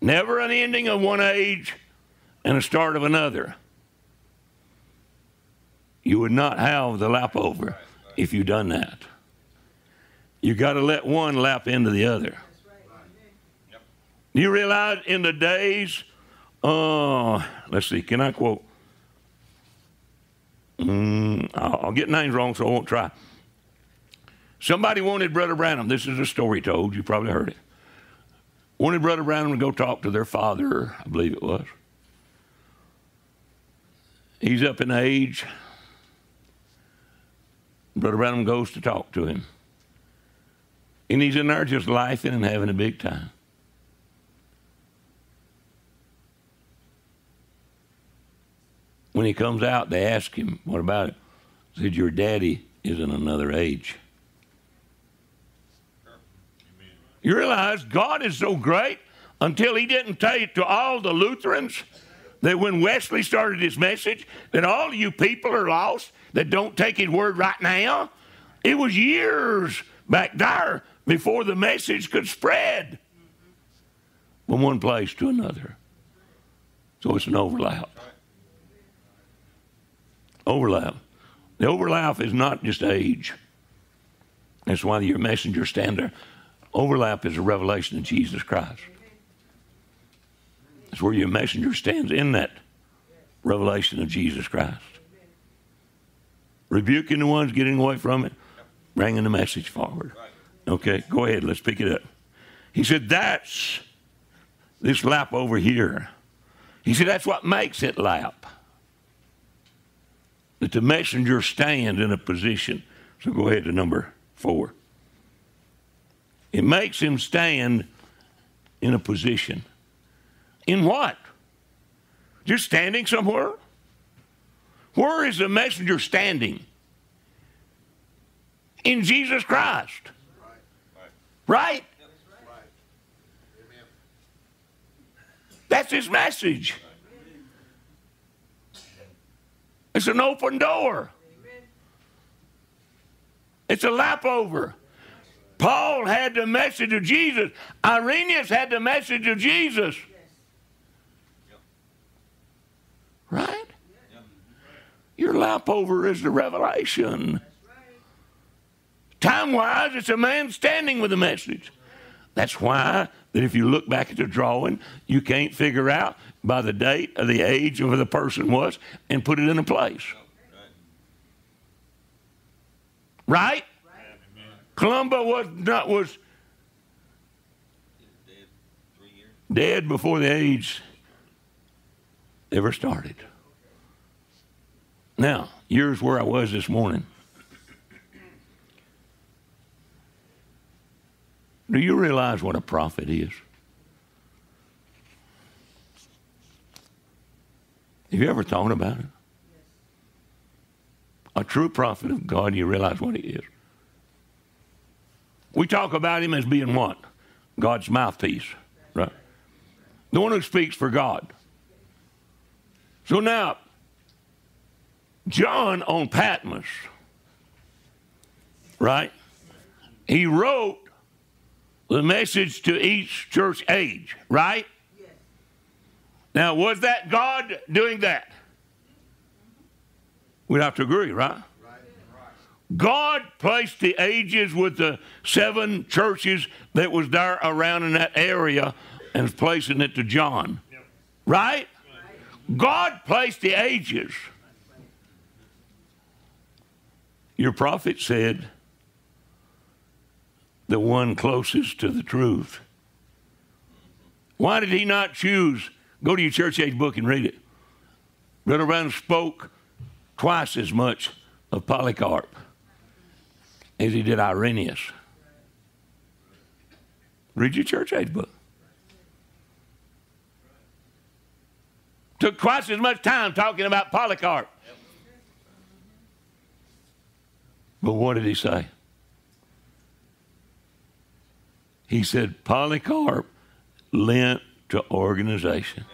Never an ending of one age and a start of another. You would not have the lap over if you done that. You got to let one lap into the other. Do you realize in the days, uh, let's see, can I quote? Mm, I'll, get names wrong, so I won't try. Somebody wanted Brother Branham. This is a story told. You probably heard it. Wanted Brother Branham to go talk to their father, I believe it was. He's up in age. Brother Branham goes to talk to him. And he's in there just laughing and having a big time. When he comes out, they ask him, What about it? He said, Your daddy is in another age. You realize God is so great until he didn't tell it to all the Lutherans that when Wesley started his message, that all you people are lost that don't take his word right now. It was years back there before the message could spread from one place to another. So it's an overlap. Overlap. The overlap is not just age. That's why your messenger stand there. Overlap is a revelation of Jesus Christ. That's where your messenger stands in that revelation of Jesus Christ. Rebuking the ones getting away from it, bringing the message forward. Okay, go ahead, let's pick it up. He said, That's this lap over here. He said, That's what makes it lap. That the messenger stands in a position. So go ahead to number four. It makes him stand in a position. In what? Just standing somewhere? Where is the messenger standing? in Jesus Christ. Right? That's his message. It's an open door. It's a lap over. Paul had the message of Jesus. Irenaeus had the message of Jesus. Right? Your lap over is the revelation. Time wise, it's a man standing with a message. That's why that if you look back at the drawing, you can't figure out by the date or the age of where the person was and put it in a place. Right? Columba was not was dead before the age ever started. Now, here's where I was this morning. Do you realize what a prophet is? Have you ever thought about it? A true prophet of God, you realize what he is. We talk about him as being what? God's mouthpiece, right? The one who speaks for God. So now, John on Patmos, right? He wrote the message to each church age, right? Now, was that God doing that? We'd have to agree, right? God placed the ages with the seven churches that was there around in that area and placing it to John. Right? God placed the ages. Your prophet said, the one closest to the truth. Why did he not choose? Go to your church age book and read it. Brother Branham spoke twice as much of Polycarp as he did Irenaeus. Read your church age book. Took twice as much time talking about Polycarp. But what did he say? He said Polycarp lent to organization.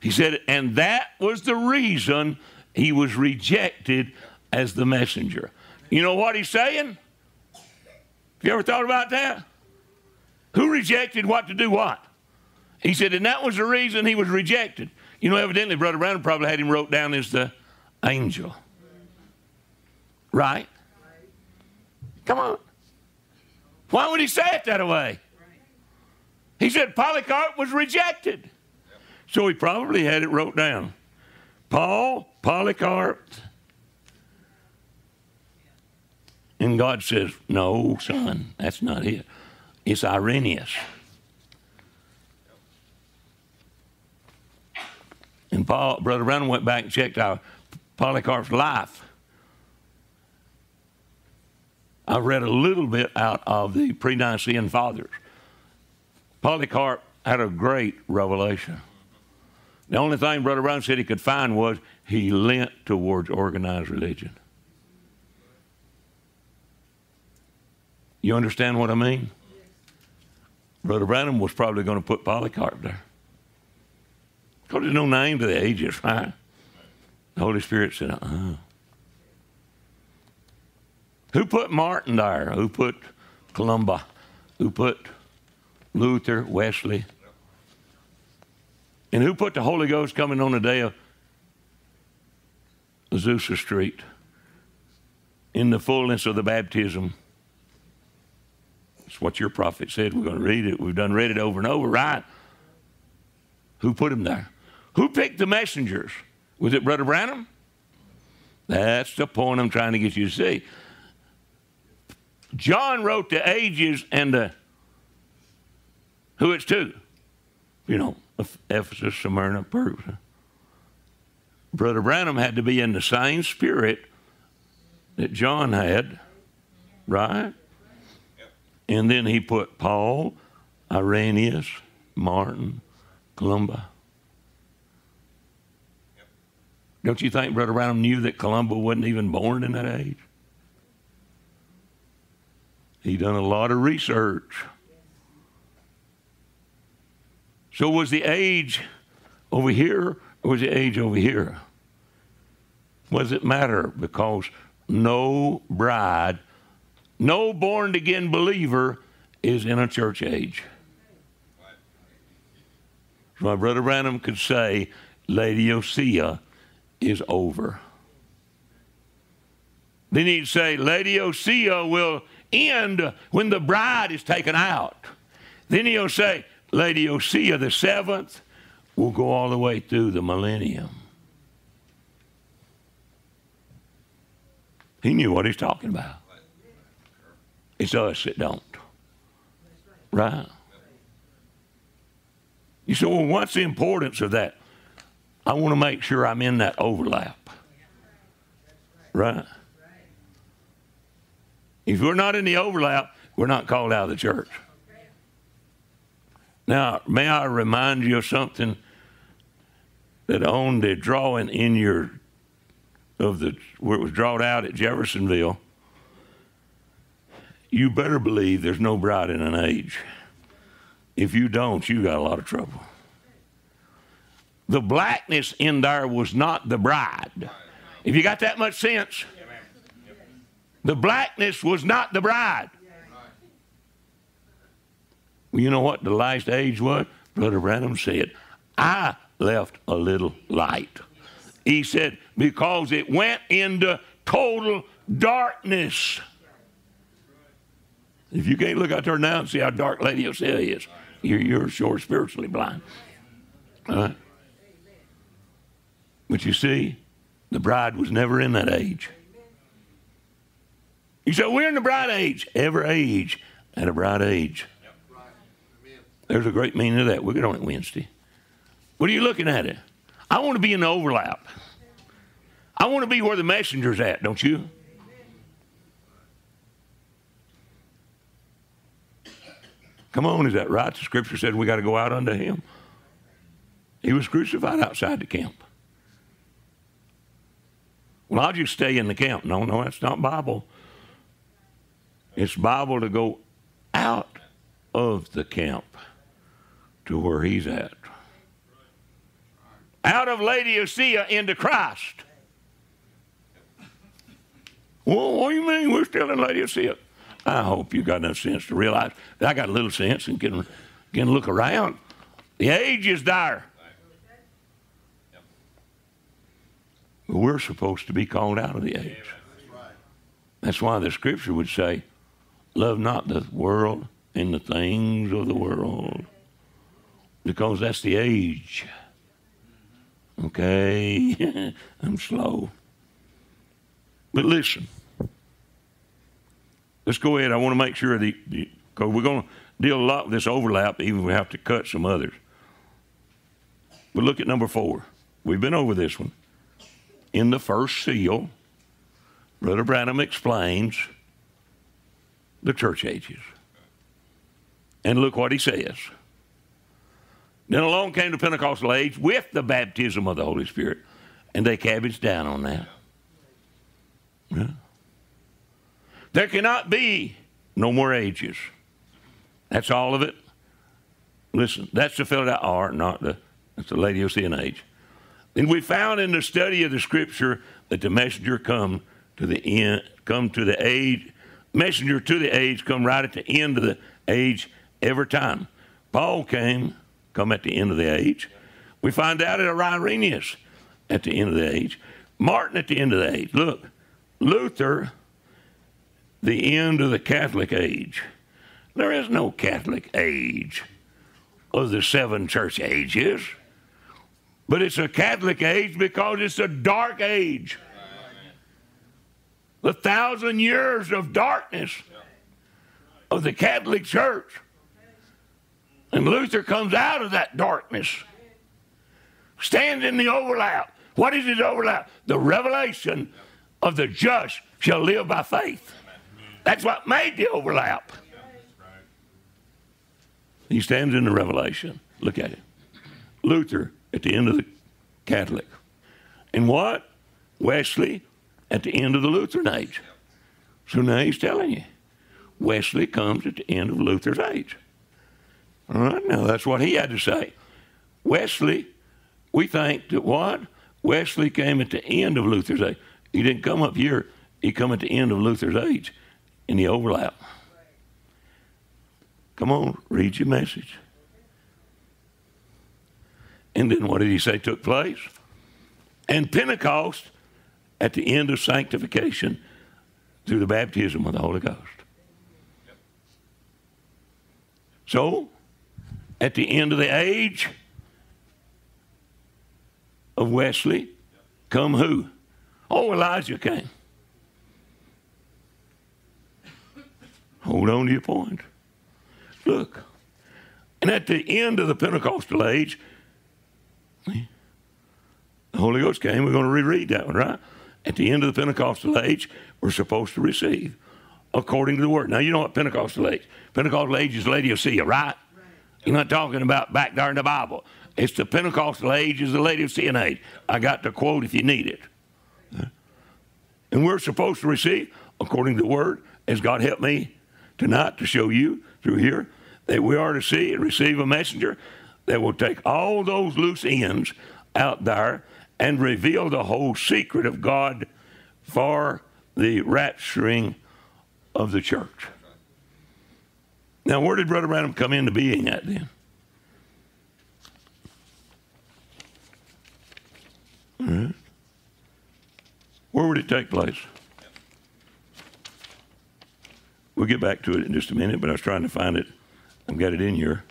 He said, and that was the reason he was rejected as the messenger. You know what he's saying? Have you ever thought about that? Who rejected what to do what? He said, and that was the reason he was rejected. You know, evidently, Brother Branham probably had him wrote down as the angel. Right? Come on. Why would he say it that way? He said Polycarp was rejected. So he probably had it wrote down. Paul, Polycarp. And God says, No, son, that's not it. It's Irenaeus. And Paul, Brother Branham went back and checked out Polycarp's life. I read a little bit out of the pre Nicene Fathers. Polycarp had a great revelation. The only thing Brother Branham said he could find was he leant towards organized religion. You understand what I mean? Brother Branham was probably going to put Polycarp there. Because there's no name to the ages, right? The Holy Spirit said, uh-uh. Who put Martin there? Who put Columba? Who put Luther, Wesley? And who put the Holy Ghost coming on the day of Azusa Street in the fullness of the baptism? It's what your prophet said. We're going to mm-hmm. read it. We've done read it over and over, right? Who put him there? Who picked the messengers? Was it Brother Branham? That's the point I'm trying to get you to see. John wrote the ages and the who it's to. You know, Ephesus, Smyrna, Persia. Brother Branham had to be in the same spirit that John had, right? And then he put Paul, Irenaeus, Martin, Columba. Don't you think Brother Branham knew that Columba wasn't even born in that age? He done a lot of research. So was the age over here or was the age over here? What does it matter? Because no bride, no born again believer is in a church age. So my brother Branham could say, Laodicea is over. Then he'd say, Laodicea will end when the bride is taken out. Then he'll say, Laodicea, the seventh, will go all the way through the millennium. He knew what he's talking about. It's us that don't. Right? You say, well, what's the importance of that? I want to make sure I'm in that overlap. Right? If we're not in the overlap, we're not called out of the church. Now, may I remind you of something that on the drawing in your of the where it was drawn out at Jeffersonville, you better believe there's no bride in an age. If you don't, you got a lot of trouble. The blackness in there was not the bride. If you got that much sense, the blackness was not the bride. Well, you know what the last age was? Brother Branham said, I left a little light. He said, because it went into total darkness. If you can't look out there now and see how dark Laodicea is, you're, you're sure spiritually blind. All right? But you see, the bride was never in that age. You say, we're in the bride age. Every age at a bride age. There's a great meaning of that. We'll get on it Wednesday. What are you looking at it? I want to be in the overlap. I want to be where the messenger's at, don't you? Come on, is that right? The scripture said we got to go out unto him. He was crucified outside the camp. Well, I'll just stay in the camp. No, no, that's not Bible. It's Bible to go out of the camp to where he's at. Out of Laodicea into Christ. Well, what do you mean we're still in Laodicea? I hope you got enough sense to realize that I got a little sense and can, can look around. The age is dire. But we're supposed to be called out of the age. That's why the scripture would say, Love not the world and the things of the world. Because that's the age. Okay? I'm slow. But listen. Let's go ahead. I want to make sure that because we're going to deal a lot with this overlap, even if we have to cut some others. But look at number four. We've been over this one. In the first seal, Brother Branham explains the church ages. And look what he says. Then along came the Pentecostal age with the baptism of the Holy Spirit, and they cabbaged down on that. Yeah. There cannot be no more ages. That's all of it. Listen, that's the Philadelphia art, not the that's the lady Laodicean age. And we found in the study of the Scripture that the messenger come to the end, come to the age, messenger to the age, come right at the end of the age every time. Paul came, come at the end of the age. We find out at Irenaeus at the end of the age. Martin at the end of the age. Look, Luther, the end of the Catholic age. There is no Catholic age of the seven church ages, but it's a Catholic age because it's a dark age. The thousand years of darkness of the Catholic Church. And Luther comes out of that darkness, stands in the overlap. What is his overlap? The revelation of the just shall live by faith. That's what made the overlap. He stands in the revelation. Look at it. Luther at the end of the Catholic. And what? Wesley at the end of the Lutheran age. So now he's telling you Wesley comes at the end of Luther's age. All right, now that's what he had to say. Wesley, we think that what? Wesley came at the end of Luther's age. He didn't come up here, he come at the end of Luther's age the overlap. Come on, read your message. And then what did he say took place? And Pentecost at the end of sanctification through the baptism of the Holy Ghost. So, at the end of the age of Wesley, come who? Oh, Elijah came. Hold on to your point. Look. And at the end of the Pentecostal age, the Holy Ghost came. We're going to reread that one, right? At the end of the Pentecostal age, we're supposed to receive according to the word. Now, you know what Pentecostal age? Pentecostal age is Lady Laodicea, right? right? You're not talking about back there in the Bible. It's the Pentecostal age is the Lady Laodicean age. I got the quote if you need it. And we're supposed to receive according to the word, as God helped me tonight to show you through here, that we are to see and receive a messenger that will take all those loose ends out there and reveal the whole secret of God for the rapturing of the church. Now, where did Brother Branham come into being at then? Right. Where would it take place? We'll get back to it in just a minute, but I was trying to find it. I've got it in here.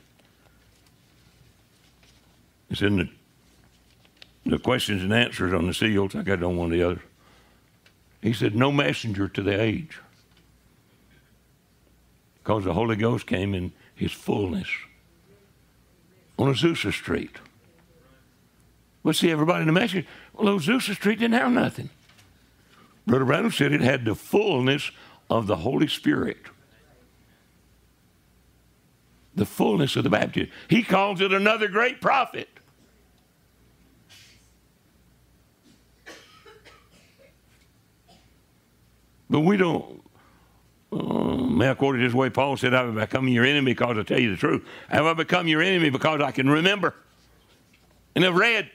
It's in the, the questions and answers on the seals. I got it on one of the others. He said, No messenger to the age. Because the Holy Ghost came in his fullness on Azusa Street. But see, everybody in the message, well, Azusa Street didn't have nothing. Brother Branham said it had the fullness of the Holy Spirit. The fullness of the baptism. He calls it another great prophet. But we don't. Uh, may I quote it this way? Paul said, I've become your enemy because I tell you the truth? Have I become your enemy because I can remember and have read?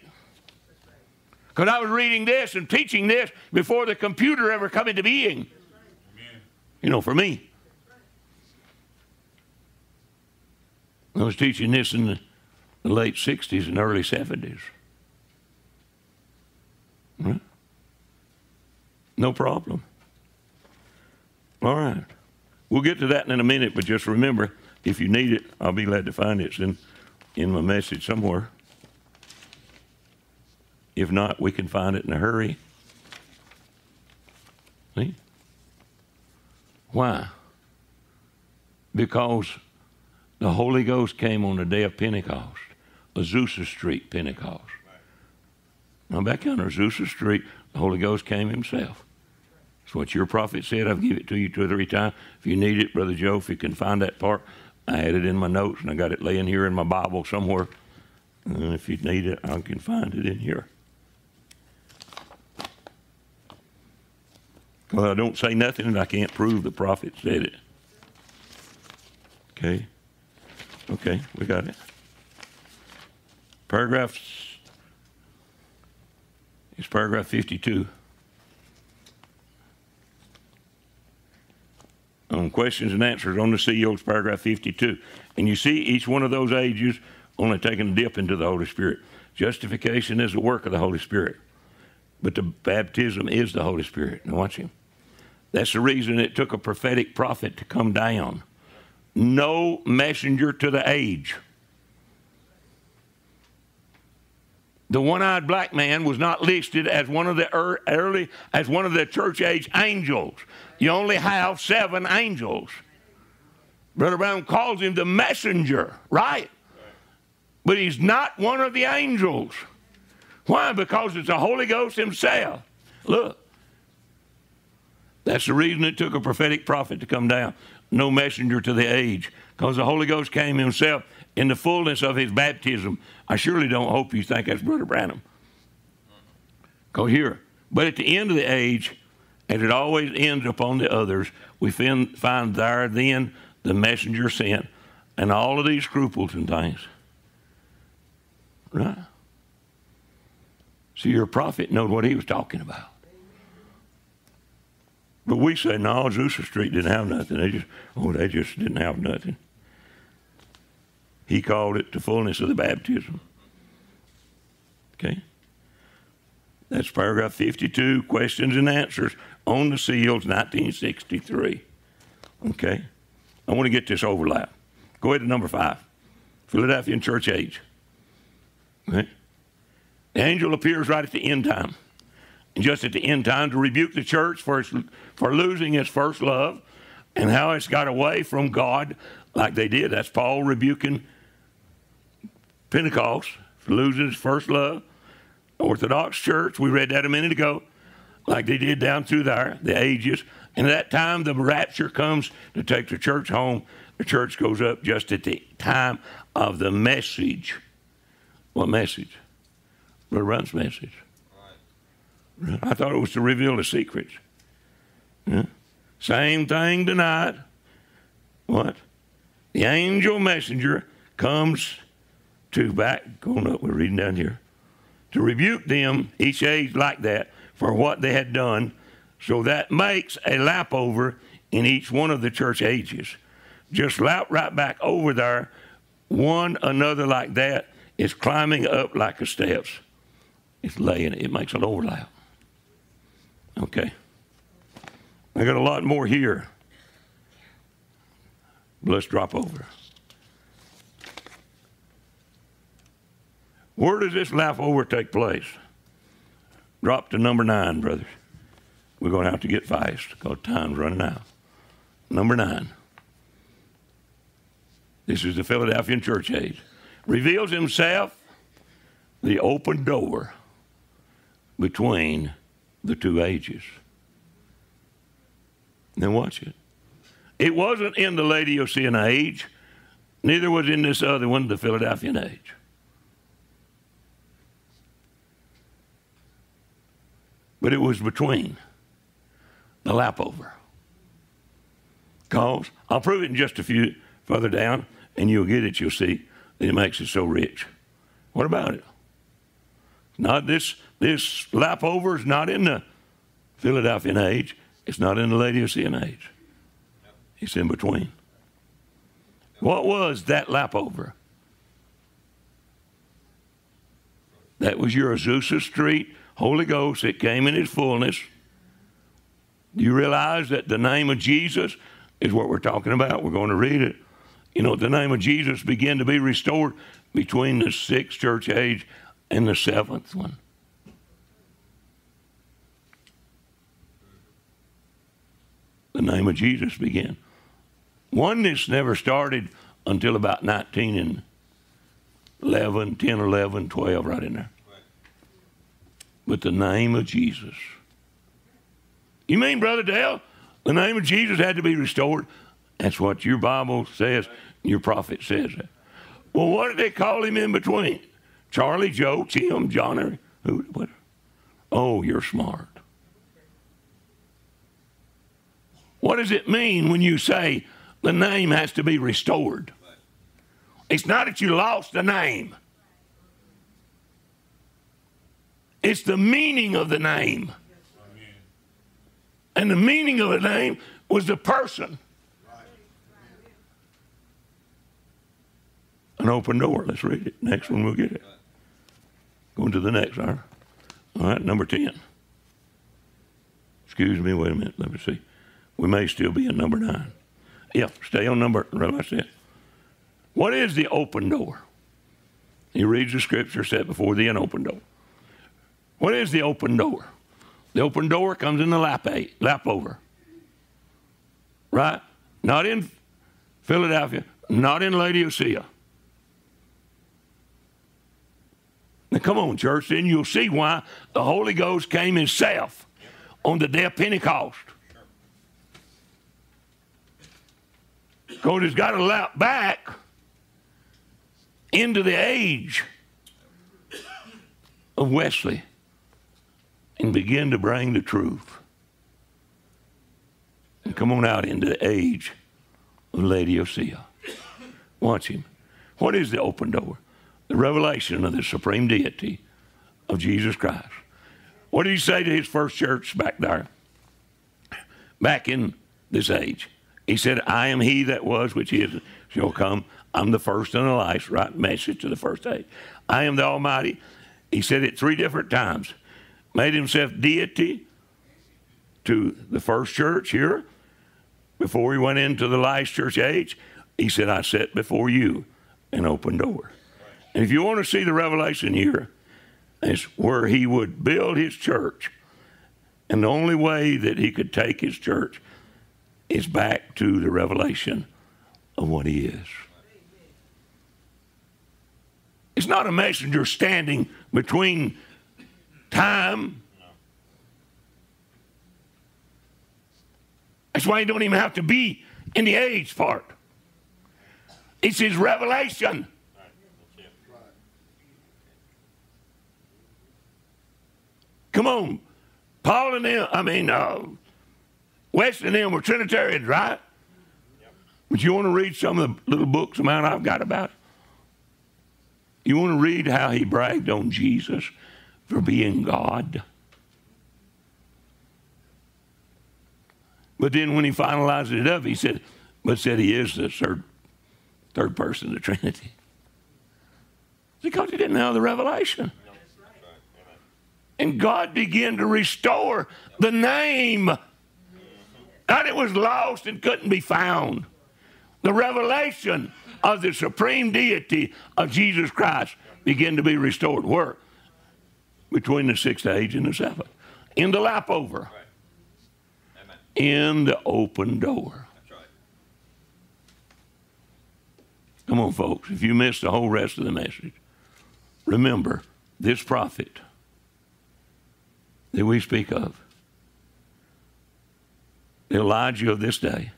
Because I was reading this and teaching this before the computer ever come into being. You know, for me. I was teaching this in the, late 60s and early 70s. Right? No problem. All right. We'll get to that in a minute, but just remember, if you need it, I'll be glad to find it. It's in, in my message somewhere. If not, we can find it in a hurry. See? Why? Because the Holy Ghost came on the day of Pentecost, Azusa Street Pentecost. Now, back on Azusa Street, the Holy Ghost came himself. That's what your prophet said. I've given it to you two or three times. If you need it, Brother Joe, if you can find that part, I had it in my notes and I got it laying here in my Bible somewhere. And if you need it, I can find it in here. Well, I don't say nothing and I can't prove the prophet said it. Okay. Okay, we got it. Paragraphs. it's paragraph 52. On questions and answers on the seals, paragraph 52. And you see each one of those ages only taking a dip into the Holy Spirit. Justification is the work of the Holy Spirit. But the baptism is the Holy Spirit. Now watch him. That's the reason it took a prophetic prophet to come down. No messenger to the age. The one-eyed black man was not listed as one of the early as one of the church age angels. You only have seven angels. Brother Branham calls him the messenger, right? But he's not one of the angels. Why? Because it's the Holy Ghost himself. Look. That's the reason it took a prophetic prophet to come down. No messenger to the age. Because the Holy Ghost came himself in the fullness of his baptism. I surely don't hope you think that's Brother Branham. Go here. But at the end of the age, and it always ends upon the others, we find, find there then the messenger sent and all of these scruples and things. Right? See, your prophet knowed what he was talking about. But we say, no, Azusa Street didn't have nothing. They just, oh, they just didn't have nothing. He called it the fullness of the baptism. Okay? That's paragraph 52, questions and answers on the seals, 1963. Okay? I want to get this overlap. Go ahead to number five Philadelphian church age. Okay? The angel appears right at the end time. Just at the end time to rebuke the church for, its, for losing its first love and how it's got away from God like they did. That's Paul rebuking Pentecost for losing its first love. Orthodox Church, we read that a minute ago, like they did down through there, the ages. And at that time, the rapture comes to take the church home. The church goes up just at the time of the message. What message? Brother Run's message. Right. I thought it was to reveal the secrets. Yeah. Same thing tonight. What? The angel messenger comes to back, going up, we're reading down here, to rebuke them, each age like that, for what they had done. So that makes a lap over in each one of the church ages. Just lap right back over there, one another like that is climbing up like a steps. It's laying, it makes an overlap. Okay. I got a lot more here. Let's drop over. Where does this laugh over take place? Drop to number nine, brothers. We're going to have to get fast because time's running out. Number nine. This is the Philadelphian church age. Reveals himself the open door between the two ages. Now watch it. It wasn't in the Lady Laodicean age, neither was in this other one, the Philadelphian age. But it was between the lap over. Cause I'll prove it in just a few further down, and you'll get it, you'll see it makes it so rich. What about it? Not this this lap over is not in the Philadelphian age. It's not in the Laodicean age. It's in between. What was that lap over? That was your Azusa Street Holy Ghost. It came in its fullness. Do you realize that the name of Jesus is what we're talking about? We're going to read it. You know, the name of Jesus began to be restored between the sixth church age and the seventh one. The name of Jesus began. Oneness never started until about 19 and 11, 10, 11, 12, right in there. But the name of Jesus. You mean, Brother Dale, the name of Jesus had to be restored? That's what your Bible says, your prophet says. Well, what did they call him in between? Charlie, Joe, Tim, John, who? What? Oh, you're smart. What does it mean when you say the name has to be restored? It's not that you lost the name. It's the meaning of the name. And the meaning of the name was the person. An open door. Let's read it. Next one, we'll get it. Going to the next, right? All right, number 10. Excuse me, wait a minute. Let me see. We may still be in number 9. Yeah, stay on number, realize that. What is the open door? He reads the scripture set before thee an open door. What is the open door? The open door comes in the lap, eight, lap over. Right? Not in Philadelphia, not in Laodicea. Now, come on, church, then you'll see why the Holy Ghost came himself on the day of Pentecost. Because he's got to lap back into the age of Wesley and begin to bring the truth. And come on out into the age of Laodicea. Watch him. What is the open door? The revelation of the supreme deity of Jesus Christ. What did he say to his first church back there? Back in this age. He said, I am he that was, which is, shall come. I'm the first and the last, right message to the first age. I am the Almighty. He said it three different times. Made himself deity to the first church here before he went into the last church age. He said, I set before you an open door. And if you want to see the revelation here, it's where he would build his church. And the only way that he could take his church is back to the revelation of what he is. It's not a messenger standing between time. That's why you don't even have to be in the age part. It's his revelation. Come on. Paul and them, I mean, uh, West and them were Trinitarians, right? But you want to read some of the little books, amount I've got about it? You want to read how he bragged on Jesus for being God? But then when he finalized it up, he said, but said he is the third, third person of the Trinity. Because he didn't know the revelation. And God began to restore the name. And it was lost and couldn't be found. The revelation of the supreme deity of Jesus Christ began to be restored. Where? Between the sixth age and the seventh. In the lap over. In the open door. Come on, folks. If you missed the whole rest of the message, remember this prophet that we speak of, the Elijah of this day,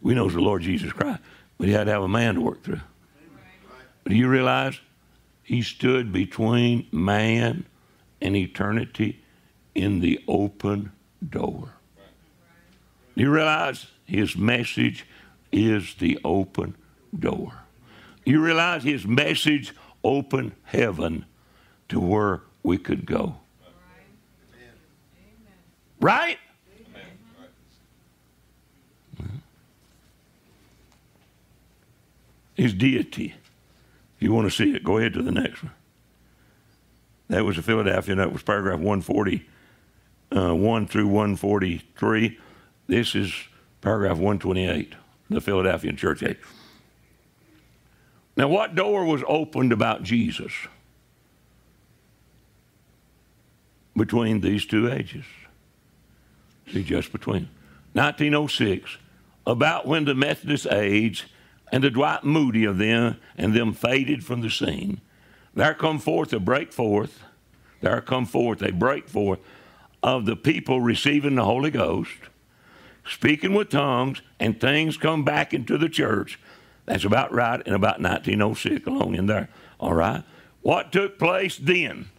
we know it's the Lord Jesus Christ, but he had to have a man to work through. But do you realize he stood between man and eternity in the open door? Do you realize his message is the open door? You realize his message opened heaven to where we could go. Right? His deity. If you want to see it, go ahead to the next one. That was a Philadelphia, that was paragraph 140, uh, 1 through 143. This is paragraph 128, the Philadelphian church age. Now, what door was opened about Jesus between these two ages? See, just between 1906, about when the Methodist age and the Dwight Moody of them and them faded from the scene, there come forth a break forth, there come forth a break forth of the people receiving the Holy Ghost, speaking with tongues, and things come back into the church. That's about right in about 1906, along in there. All right? What took place then?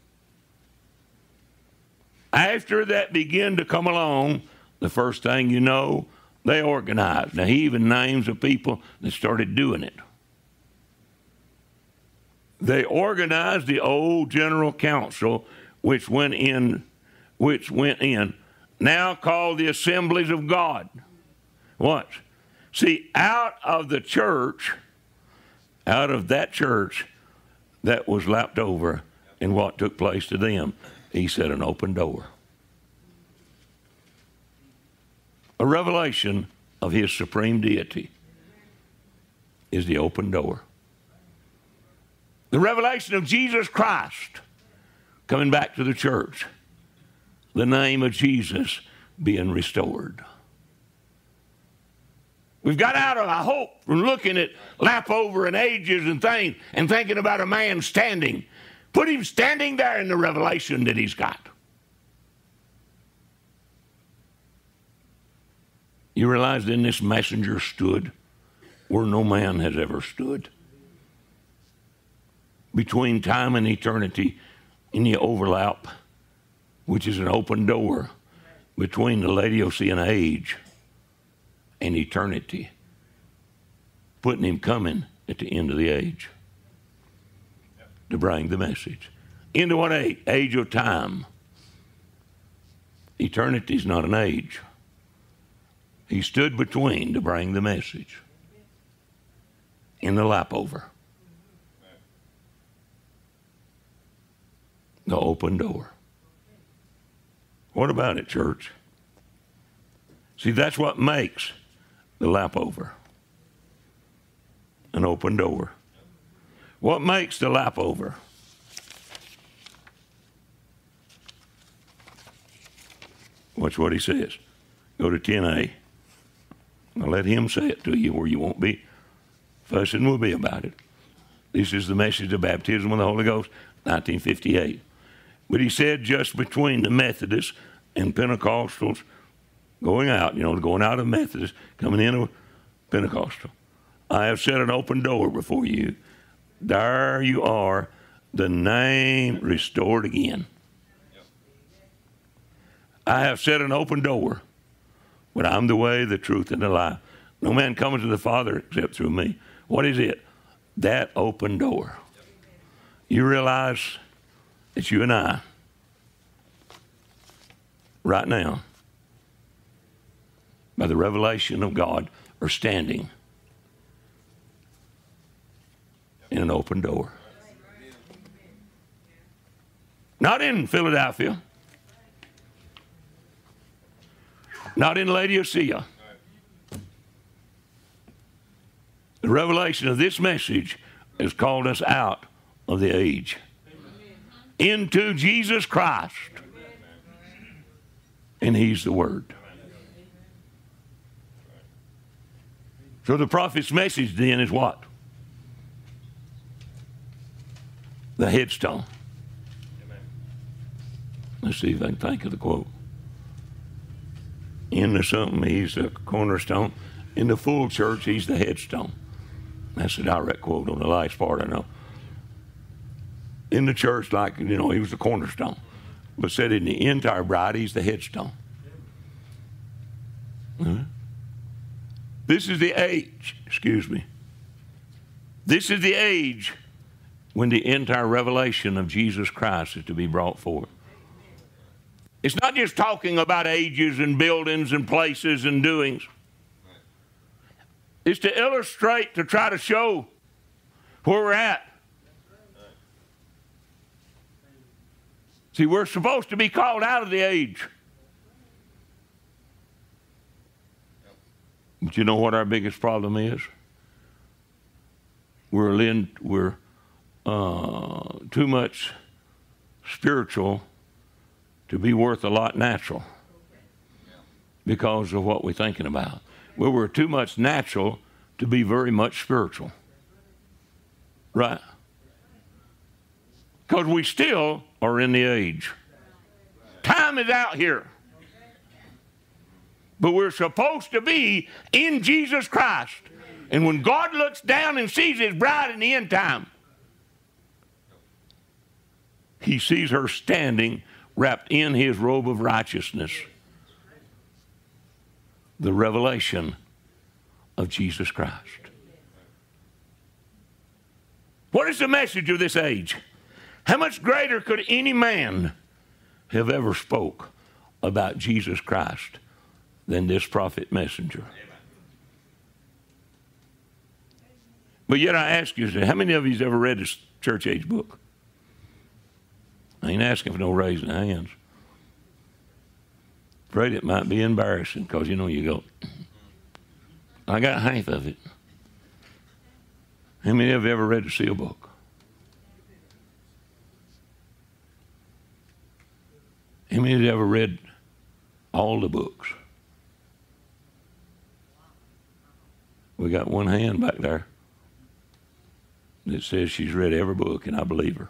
After that began to come along, the first thing you know, they organized. Now, he even names the people that started doing it. They organized the old general council, which went in, which went in, now called the assemblies of God. What? See, out of the church, out of that church that was lapped over and what took place to them, he said an open door. A revelation of his supreme deity is the open door. The revelation of Jesus Christ coming back to the church, the name of Jesus being restored. We've got out of, I hope, from looking at lap over and ages and things and thinking about a man standing. Put him standing there in the revelation that he's got. You realize then this messenger stood where no man has ever stood. Between time and eternity in the overlap, which is an open door between the Laodicean age and eternity, putting him coming at the end of the age to bring the message. Into what age? Age of time. Eternity is not an age. He stood between to bring the message in the lap over. The open door. What about it, church? See, that's what makes the lap over an open door. What makes the lap over? Watch what he says. Go to 10a. Now let him say it to you where you won't be fussing will be about it. This is the message of baptism of the Holy Ghost, 1958. But he said just between the Methodists and Pentecostals going out, you know, going out of Methodist, coming in of Pentecostal. I have set an open door before you. There you are, the name restored again. I have set an open door, but I'm the way, the truth, and the life. No man comes to the Father except through me. What is it? That open door. You realize that you and I, right now, by the revelation of God, are standing in an open door. Not in Philadelphia, not in Laodicea. The revelation of this message has called us out of the age into Jesus Christ. And He's the Word. So the prophet's message then is what? The headstone. Let's see if I can think of the quote. In the something, he's the cornerstone. In the full church, he's the headstone. That's a direct quote on the last part, I know. In the church, like, you know, he was the cornerstone. But said in the entire bride, he's the headstone. Uh-huh. This is the age, excuse me. This is the age when the entire revelation of Jesus Christ is to be brought forth. It's not just talking about ages and buildings and places and doings. It's to illustrate, to try to show where we're at. See, we're supposed to be called out of the age. But you know what our biggest problem is? We're, in, we're uh, too much spiritual to be worth a lot natural because of what we're thinking about. Well, we're too much natural to be very much spiritual. Right? Because we still are in the age. Time is out here. But we're supposed to be in Jesus Christ. And when God looks down and sees his bride in the end time, he sees her standing wrapped in his robe of righteousness. The revelation of Jesus Christ. What is the message of this age? How much greater could any man have ever spoke about Jesus Christ than this prophet messenger. But yet I ask you, how many of you have ever read this church age book? I ain't asking for no raising hands. Afraid it might be embarrassing because you know you go, I got half of it. How many of you ever read the seal book? How many of you ever read all the books? We got one hand back there that says she's read every book, and I believe her.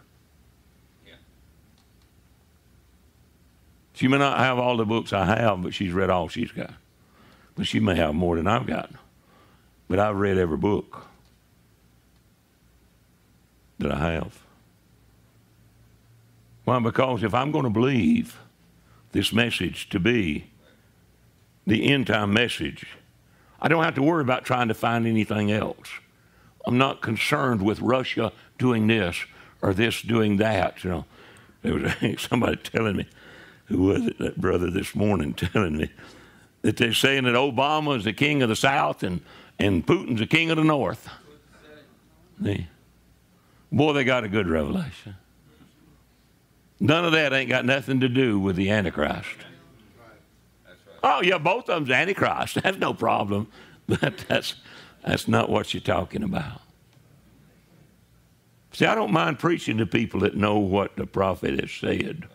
She may not have all the books I have, but she's read all she's got. But she may have more than I've got. But I've read every book that I have. Why? Because if I'm going to believe this message to be the end time message I don't have to worry about trying to find anything else. I'm not concerned with Russia doing this or this doing that. You know, there was somebody telling me, who was it, that brother this morning telling me that they're saying that Obama is the king of the South and, and Putin's the king of the North. Boy, they got a good revelation. None of that ain't got nothing to do with the Antichrist. Oh, yeah, both of them's Antichrist. That's no problem. But that's, that's not what you're talking about. See, I don't mind preaching to people that know what the prophet has said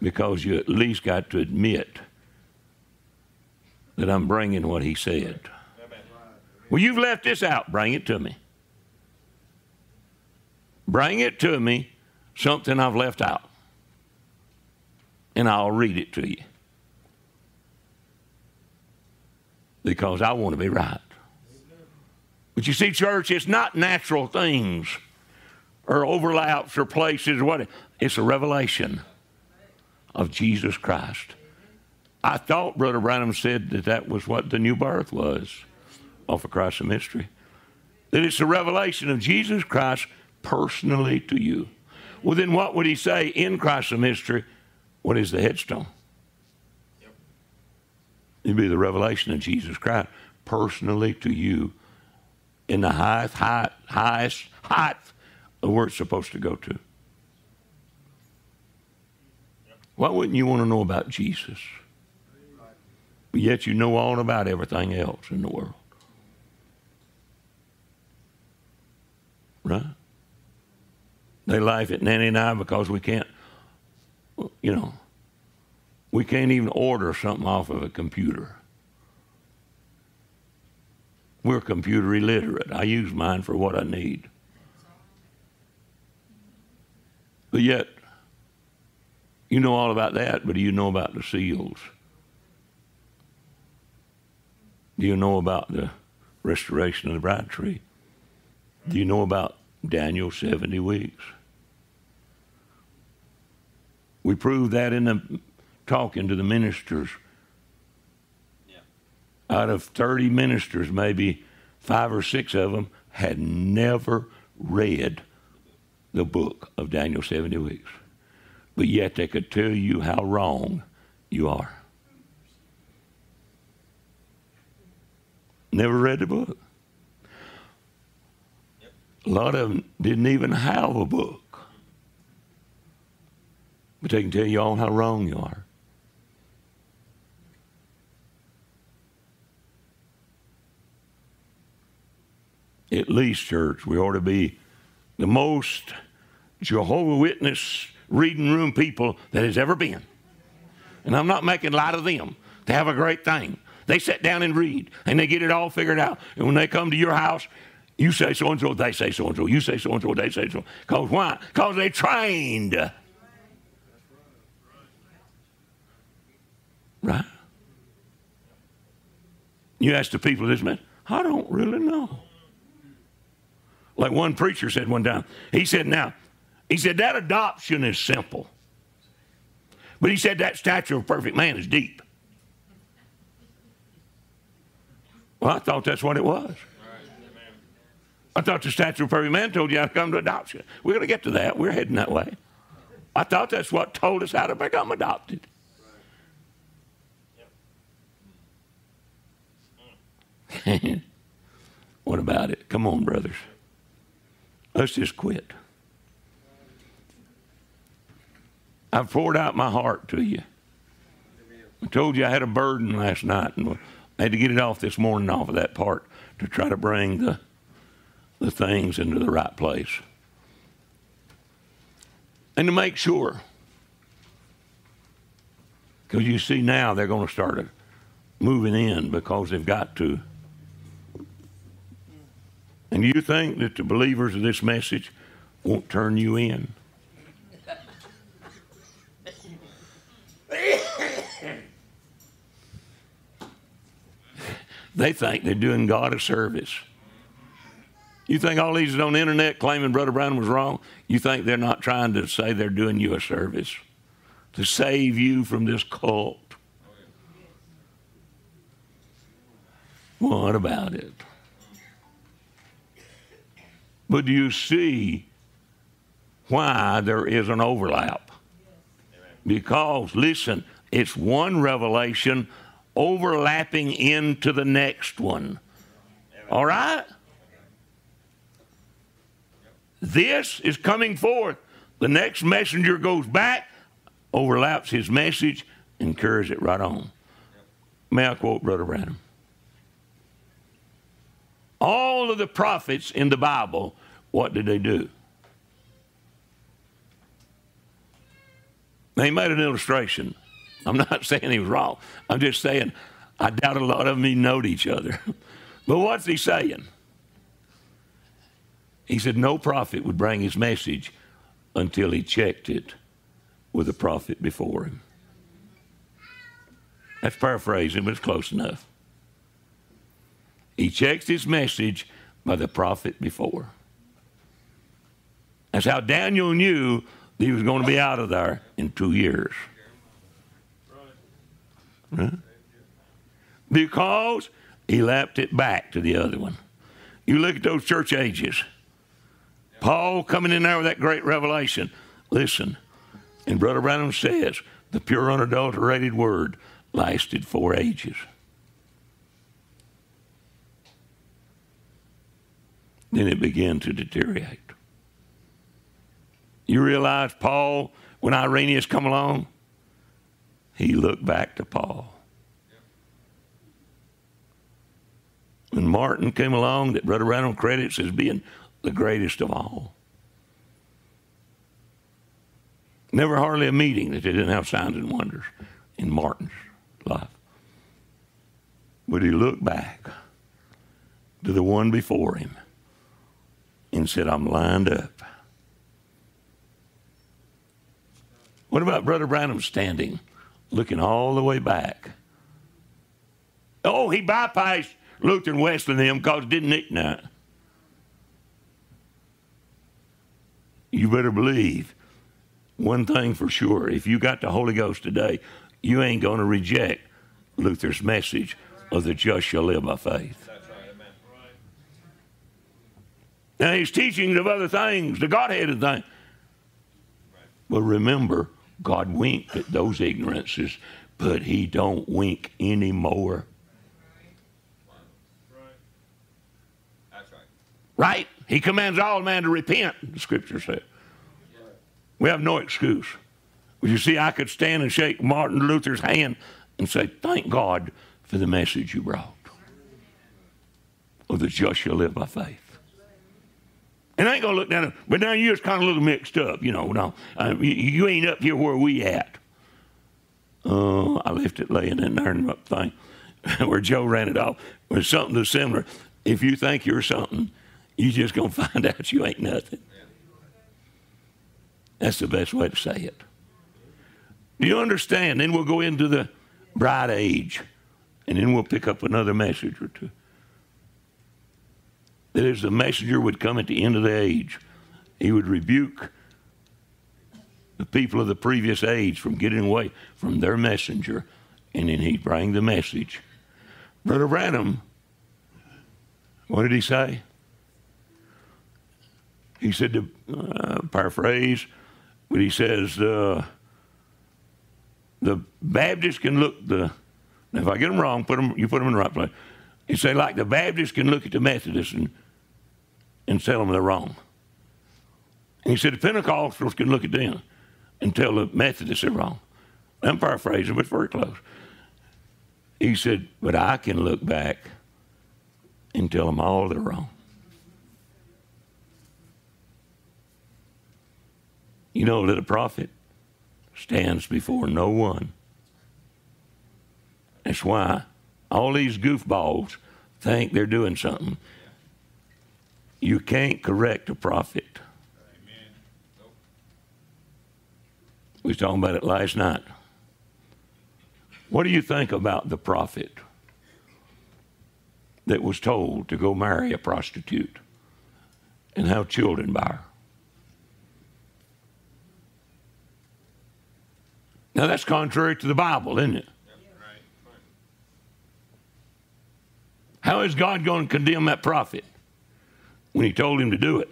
because you at least got to admit that I'm bringing what he said. Well, you've left this out. Bring it to me. Bring it to me, something I've left out. And I'll read it to you. Because I want to be right. But you see, church, it's not natural things or overlaps or places. What it's a revelation of Jesus Christ. I thought Brother Branham said that that was what the new birth was off of Christ of Mystery. That it's a revelation of Jesus Christ personally to you. Well, then what would he say in Christ of Mystery? What is the headstone? It'd be the revelation of Jesus Christ personally to you in the highest, high, highest height of where it's supposed to go to. Why wouldn't you want to know about Jesus? But yet you know all about everything else in the world. Right? They laugh at Nanny and I because we can't, you know, we can't even order something off of a computer. We're computer illiterate. I use mine for what I need. But yet, you know all about that, but do you know about the seals? Do you know about the restoration of the bride tree? Do you know about Daniel 70 weeks? We proved that in the talking to the ministers. Yeah. Out of 30 ministers, maybe five or six of them had never read the book of Daniel 70 weeks. But yet they could tell you how wrong you are. Never read the book. A lot of them didn't even have a book. But they can tell you all how wrong you are. At least, church, we ought to be the most Jehovah Witness reading room people that has ever been. And I'm not making light of them. They have a great thing. They sit down and read, and they get it all figured out. And when they come to your house, you say so and so, they say so and so. You say so and so, they say so. Because why? Because they trained. Right? You ask the people this man, I don't really know. Like one preacher said one time, he said, now, he said, that adoption is simple. But he said that stature of perfect man is deep. Well, I thought that's what it was. I thought the stature of perfect man told you how to come to adoption. We're going to get to that. We're heading that way. I thought that's what told us how to become adopted. what about it? Come on, brothers. Let's just quit. I've poured out my heart to you. I told you I had a burden last night, and I had to get it off this morning off of that part to try to bring the, the things into the right place. And to make sure. Because you see now they're going to start moving in because they've got to. And you think that the believers of this message won't turn you in? They think they're doing God a service. You think all these on the internet claiming Brother Branham was wrong? You think they're not trying to say they're doing you a service to save you from this cult? What about it? But do you see why there is an overlap? Because, listen, it's one revelation overlapping into the next one. All right? This is coming forth. The next messenger goes back, overlaps his message, and carries it right on. May I quote Brother Branham? All of the prophets in the Bible, what did they do? They made an illustration. I'm not saying he was wrong. I'm just saying I doubt a lot of them even knowed each other. but what's he saying? He said no prophet would bring his message until he checked it with a prophet before him. That's paraphrasing, but it's close enough. He checks his message by the prophet before. That's how Daniel knew he was going to be out of there in two years. Because he lapped it back to the other one. You look at those church ages. Paul coming in there with that great revelation. Listen, and Brother Branham says the pure unadulterated word lasted four ages. Then it began to deteriorate. You realize Paul, when Irenaeus come along, he looked back to Paul. When Martin came along, that Brother Branham credits as being the greatest of all. Never hardly a meeting that they didn't have signs and wonders in Martin's life. But he looked back to the one before him and said, I'm lined up. What about Brother Branham standing, looking all the way back? Oh, he bypassed Luther and Wesley and them because didn't it now? You better believe one thing for sure. If you got the Holy Ghost today, you ain't going to reject Luther's message of the just shall live by faith. Now he's teaching of other things, the Godhead of things. But remember, God winked at those ignorances, but he don't wink anymore. Right? He commands all man to repent, the scripture says. We have no excuse. You see, I could stand and shake Martin Luther's hand and say, Thank God for the message you brought. Of the just shall live by faith. And I ain't gonna look down, but now you're just kind of a little mixed up, you know. No, uh, you, you, ain't up here where we at. Oh, I left it laying in there and up thing where Joe ran it off. With something that's similar. If you think you're something, you just gonna find out you ain't nothing. That's the best way to say it. Do you understand? Then we'll go into the bride age, and then we'll pick up another message or two that as the messenger would come at the end of the age, he would rebuke the people of the previous age from getting away from their messenger, and then he'd bring the message. Brother Branham, what did he say? He said, to uh, paraphrase, but he says, uh, the Baptists can look the, if I get them wrong, put them, you put them in the right place. He say, like the Baptists can look at the Methodists and and tell them they're wrong. And he said the Pentecostals can look at them and tell the Methodists they're wrong. I'm paraphrasing, but very close. He said, but I can look back and tell them all they're wrong. You know that a prophet stands before no one. That's why all these goofballs think they're doing something you can't correct a prophet. We was talking about it last night. What do you think about the prophet that was told to go marry a prostitute and have children by her? Now that's contrary to the Bible, isn't it? How is God going to condemn that prophet when he told him to do it?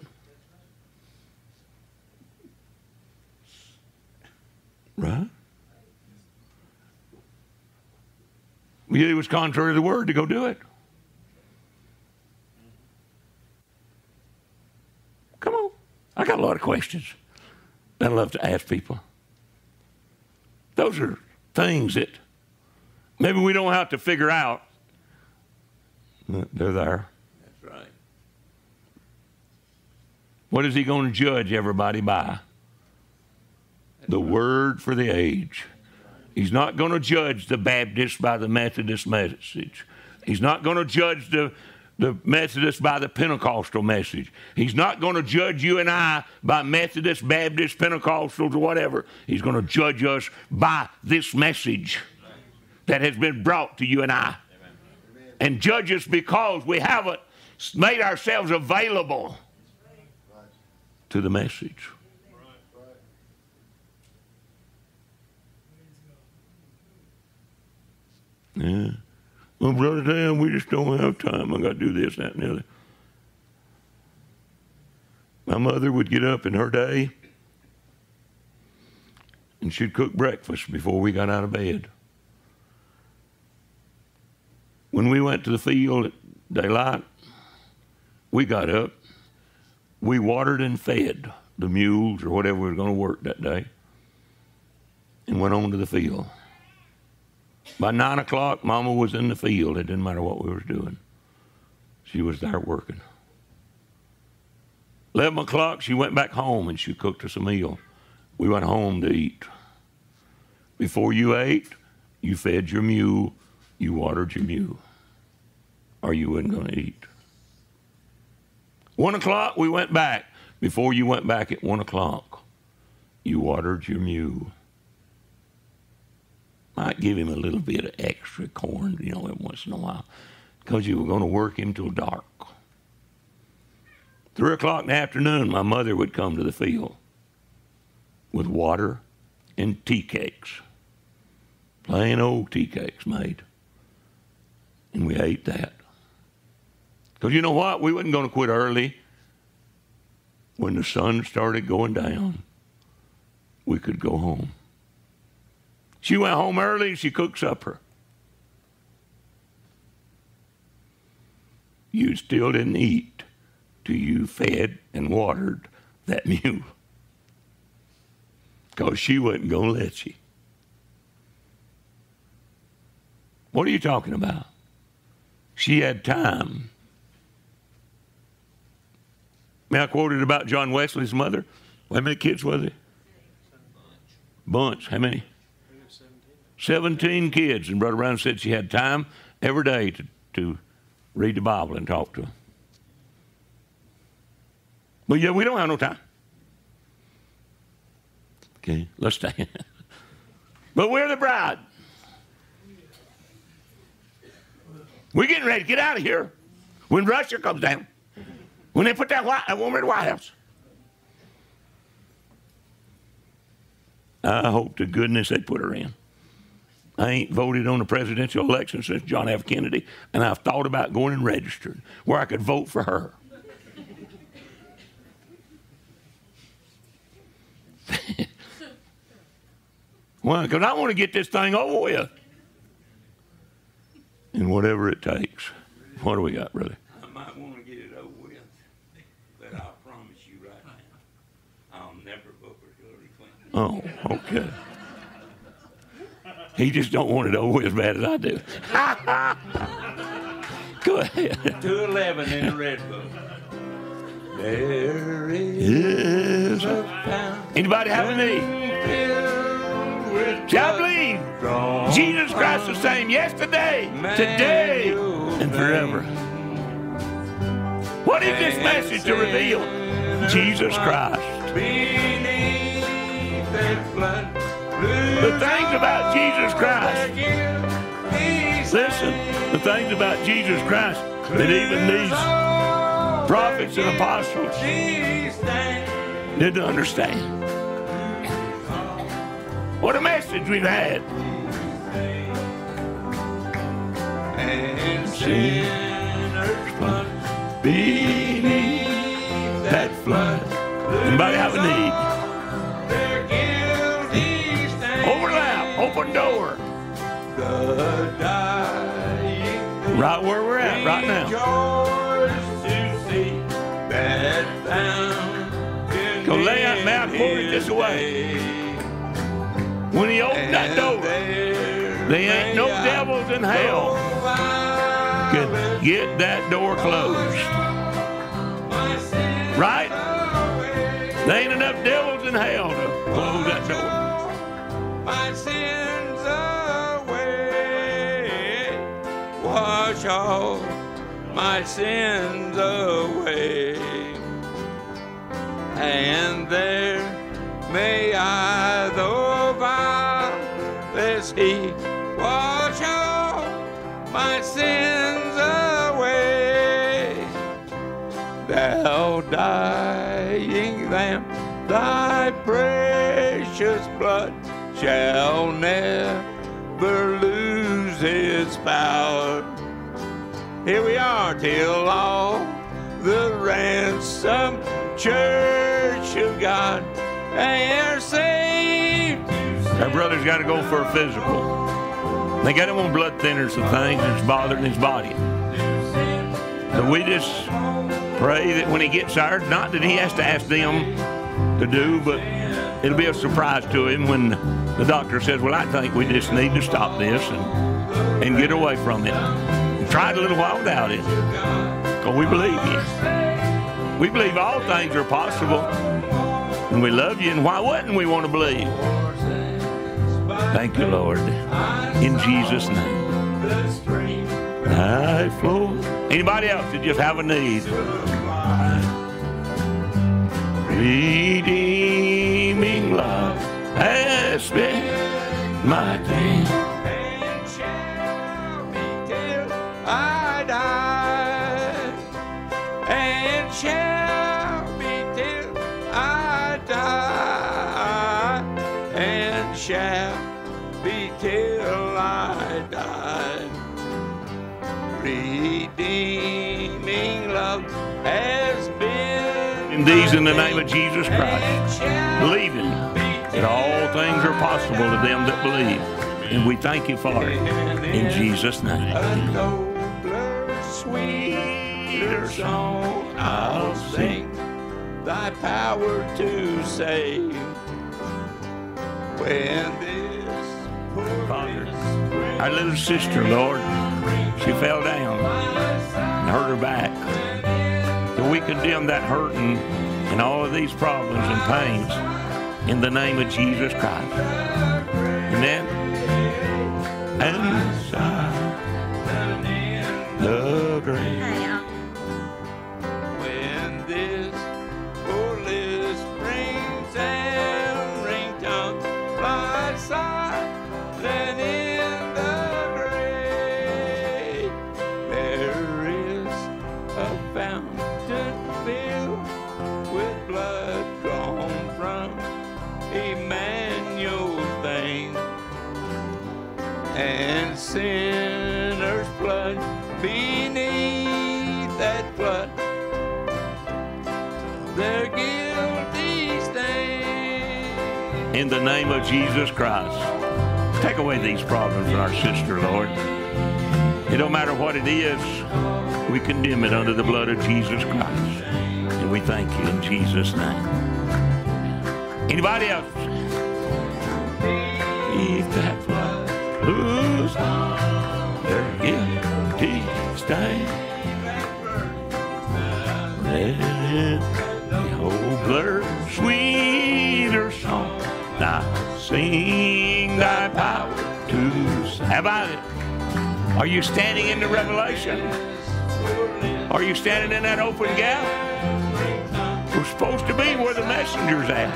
Right? Yet it was contrary to the word to go do it. Come on. I got a lot of questions that I love to ask people. Those are things that maybe we don't have to figure out. They're there. That's right. What is he going to judge everybody by? The word for the age. He's not going to judge the Baptist by the Methodist message. He's not going to judge the, the Methodist by the Pentecostal message. He's not going to judge you and I by Methodist, Baptist, Pentecostals, or whatever. He's going to judge us by this message that has been brought to you and I. And judge us because we haven't made ourselves available to the message. Yeah. Well, Brother Dan, we just don't have time. I got to do this, that, and the other. My mother would get up in her day and she'd cook breakfast before we got out of bed. When we went to the field at daylight, we got up, we watered and fed the mules or whatever we were going to work that day, and went on to the field. By nine o'clock, Mama was in the field. It didn't matter what we was doing. She was there working. Eleven o'clock, she went back home and she cooked us a meal. We went home to eat. Before you ate, you fed your mule, you watered your mule, or you wasn't going to eat. One o'clock, we went back. Before you went back at one o'clock, you watered your mule. Might give him a little bit of extra corn, you know, once in a while, because you were going to work him till dark. Three o'clock in the afternoon, my mother would come to the field with water and tea cakes, plain old tea cakes made. And we ate that. Because you know what? We wasn't going to quit early. When the sun started going down, we could go home. She went home early, she cooked supper. You still didn't eat till you fed and watered that mule. Because she wasn't going to let you. What are you talking about? She had time. I quoted about John Wesley's mother? How many kids were there? Bunch. How many? 17 kids. And Brother Brown said she had time every day to, to read the Bible and talk to them. But yeah, we don't have no time. Okay, let's stand. but we're the bride. We're getting ready to get out of here when Russia comes down. When they put that, white, that woman in the White House. I hope to goodness they put her in. I ain't voted on a presidential election since John F. Kennedy, and I've thought about going and registering where I could vote for her. Why? Because I want to get this thing over with. And whatever it takes. What do we got, brother? I might want to get it over with, but I'll promise you right now, I'll never vote for Hillary Clinton. Oh, okay. He just don't want it over as bad as I do. Go ahead. 211 in the red book. There is Yes. a Anybody have a need? filled I believe Jesus Christ the same yesterday, today, and forever. What is this message to reveal? Jesus Christ. Beneath that flood. The things about Jesus Christ. Listen, the things about Jesus Christ that even these prophets and apostles didn't understand. What a message we've had. And sin beneath that flood. Anybody have a need? Open door. Right where we're at right now. Rejoice to see that fountain Go lay out Mount Corey this way. When he opened that door, there ain't no devils in hell could get that door closed. Right? There ain't enough devils in hell to close that door. My sins away. Wash all my sins away. And there may I, though vilest he, wash all my sins away. Thou dying lamb, thy precious blood shall never lose its power. Here we are till all the ransom church of God are saved. Our brother's got to go for a physical. They got him on blood thinners and things that's bothering his body. So we just pray that when he gets there, not that he has to ask them to do, but it'll be a surprise to him when the doctor says, Well, I think we just need to stop this and, and get away from it. Try it a little while without it. Because we believe you. We believe all things are possible. And we love you, and why wouldn't we want to believe? Thank you, Lord. In Jesus' name. I flow. Anybody else that just have a need? Redeeming love has been my thing. and shall be till I die, and And these in the name of Jesus Christ. Believing that all things are possible to them that believe. And we thank you for it. In Jesus' name. Sweeter song I'll sing, thy power to save. When this poor Father, Our little sister, Lord, she fell down and hurt her back. We condemn that hurting and all of these problems and pains in the name of Jesus Christ. Amen. And the grave. In the name of Jesus Christ. Take away these problems in our sister, Lord. It don't matter what it is, we condemn it under the blood of Jesus Christ. And we thank you in Jesus' name. Anybody else? If that stain. Let the old blur Now sing thy power to save. How about it? Are you standing in the revelation? Are you standing in that open gap? We're supposed to be where the messenger's at.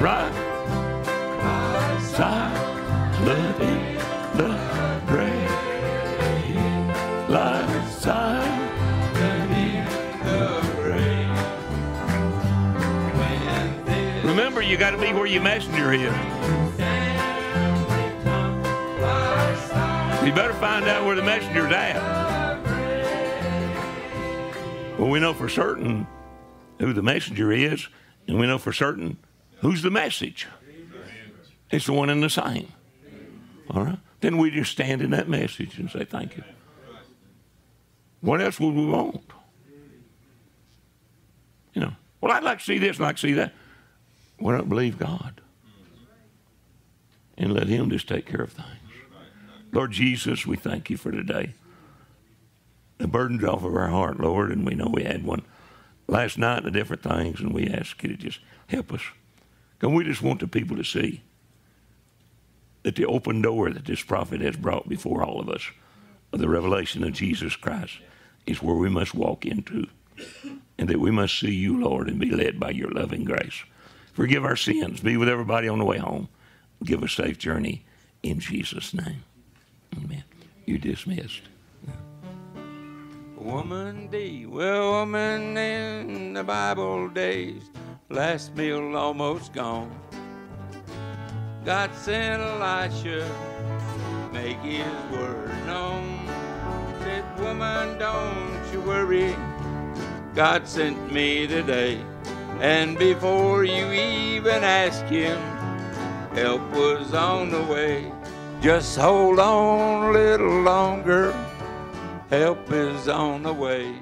Right? You got to be where your messenger is. You better find out where the messenger's at. Well, we know for certain who the messenger is, and we know for certain who's the message. It's the one and the same. All right? Then we just stand in that message and say, Thank you. What else would we want? You know, well, I'd like to see this and I'd like to see that. Why don't believe God? And let Him just take care of things. Lord Jesus, we thank you for today. The burden's off of our heart, Lord, and we know we had one last night and different things, and we ask you to just help us. Because we just want the people to see that the open door that this prophet has brought before all of us of the revelation of Jesus Christ is where we must walk into. And that we must see you, Lord, and be led by your loving grace. Forgive our sins. Be with everybody on the way home. Give a safe journey in Jesus' name. Amen. You're dismissed. Woman D, well, woman in the Bible days, last meal almost gone. God sent Elisha, make his word known. Said, woman, don't you worry, God sent me today. And before you even ask him, help was on the way. Just hold on a little longer help is on the way.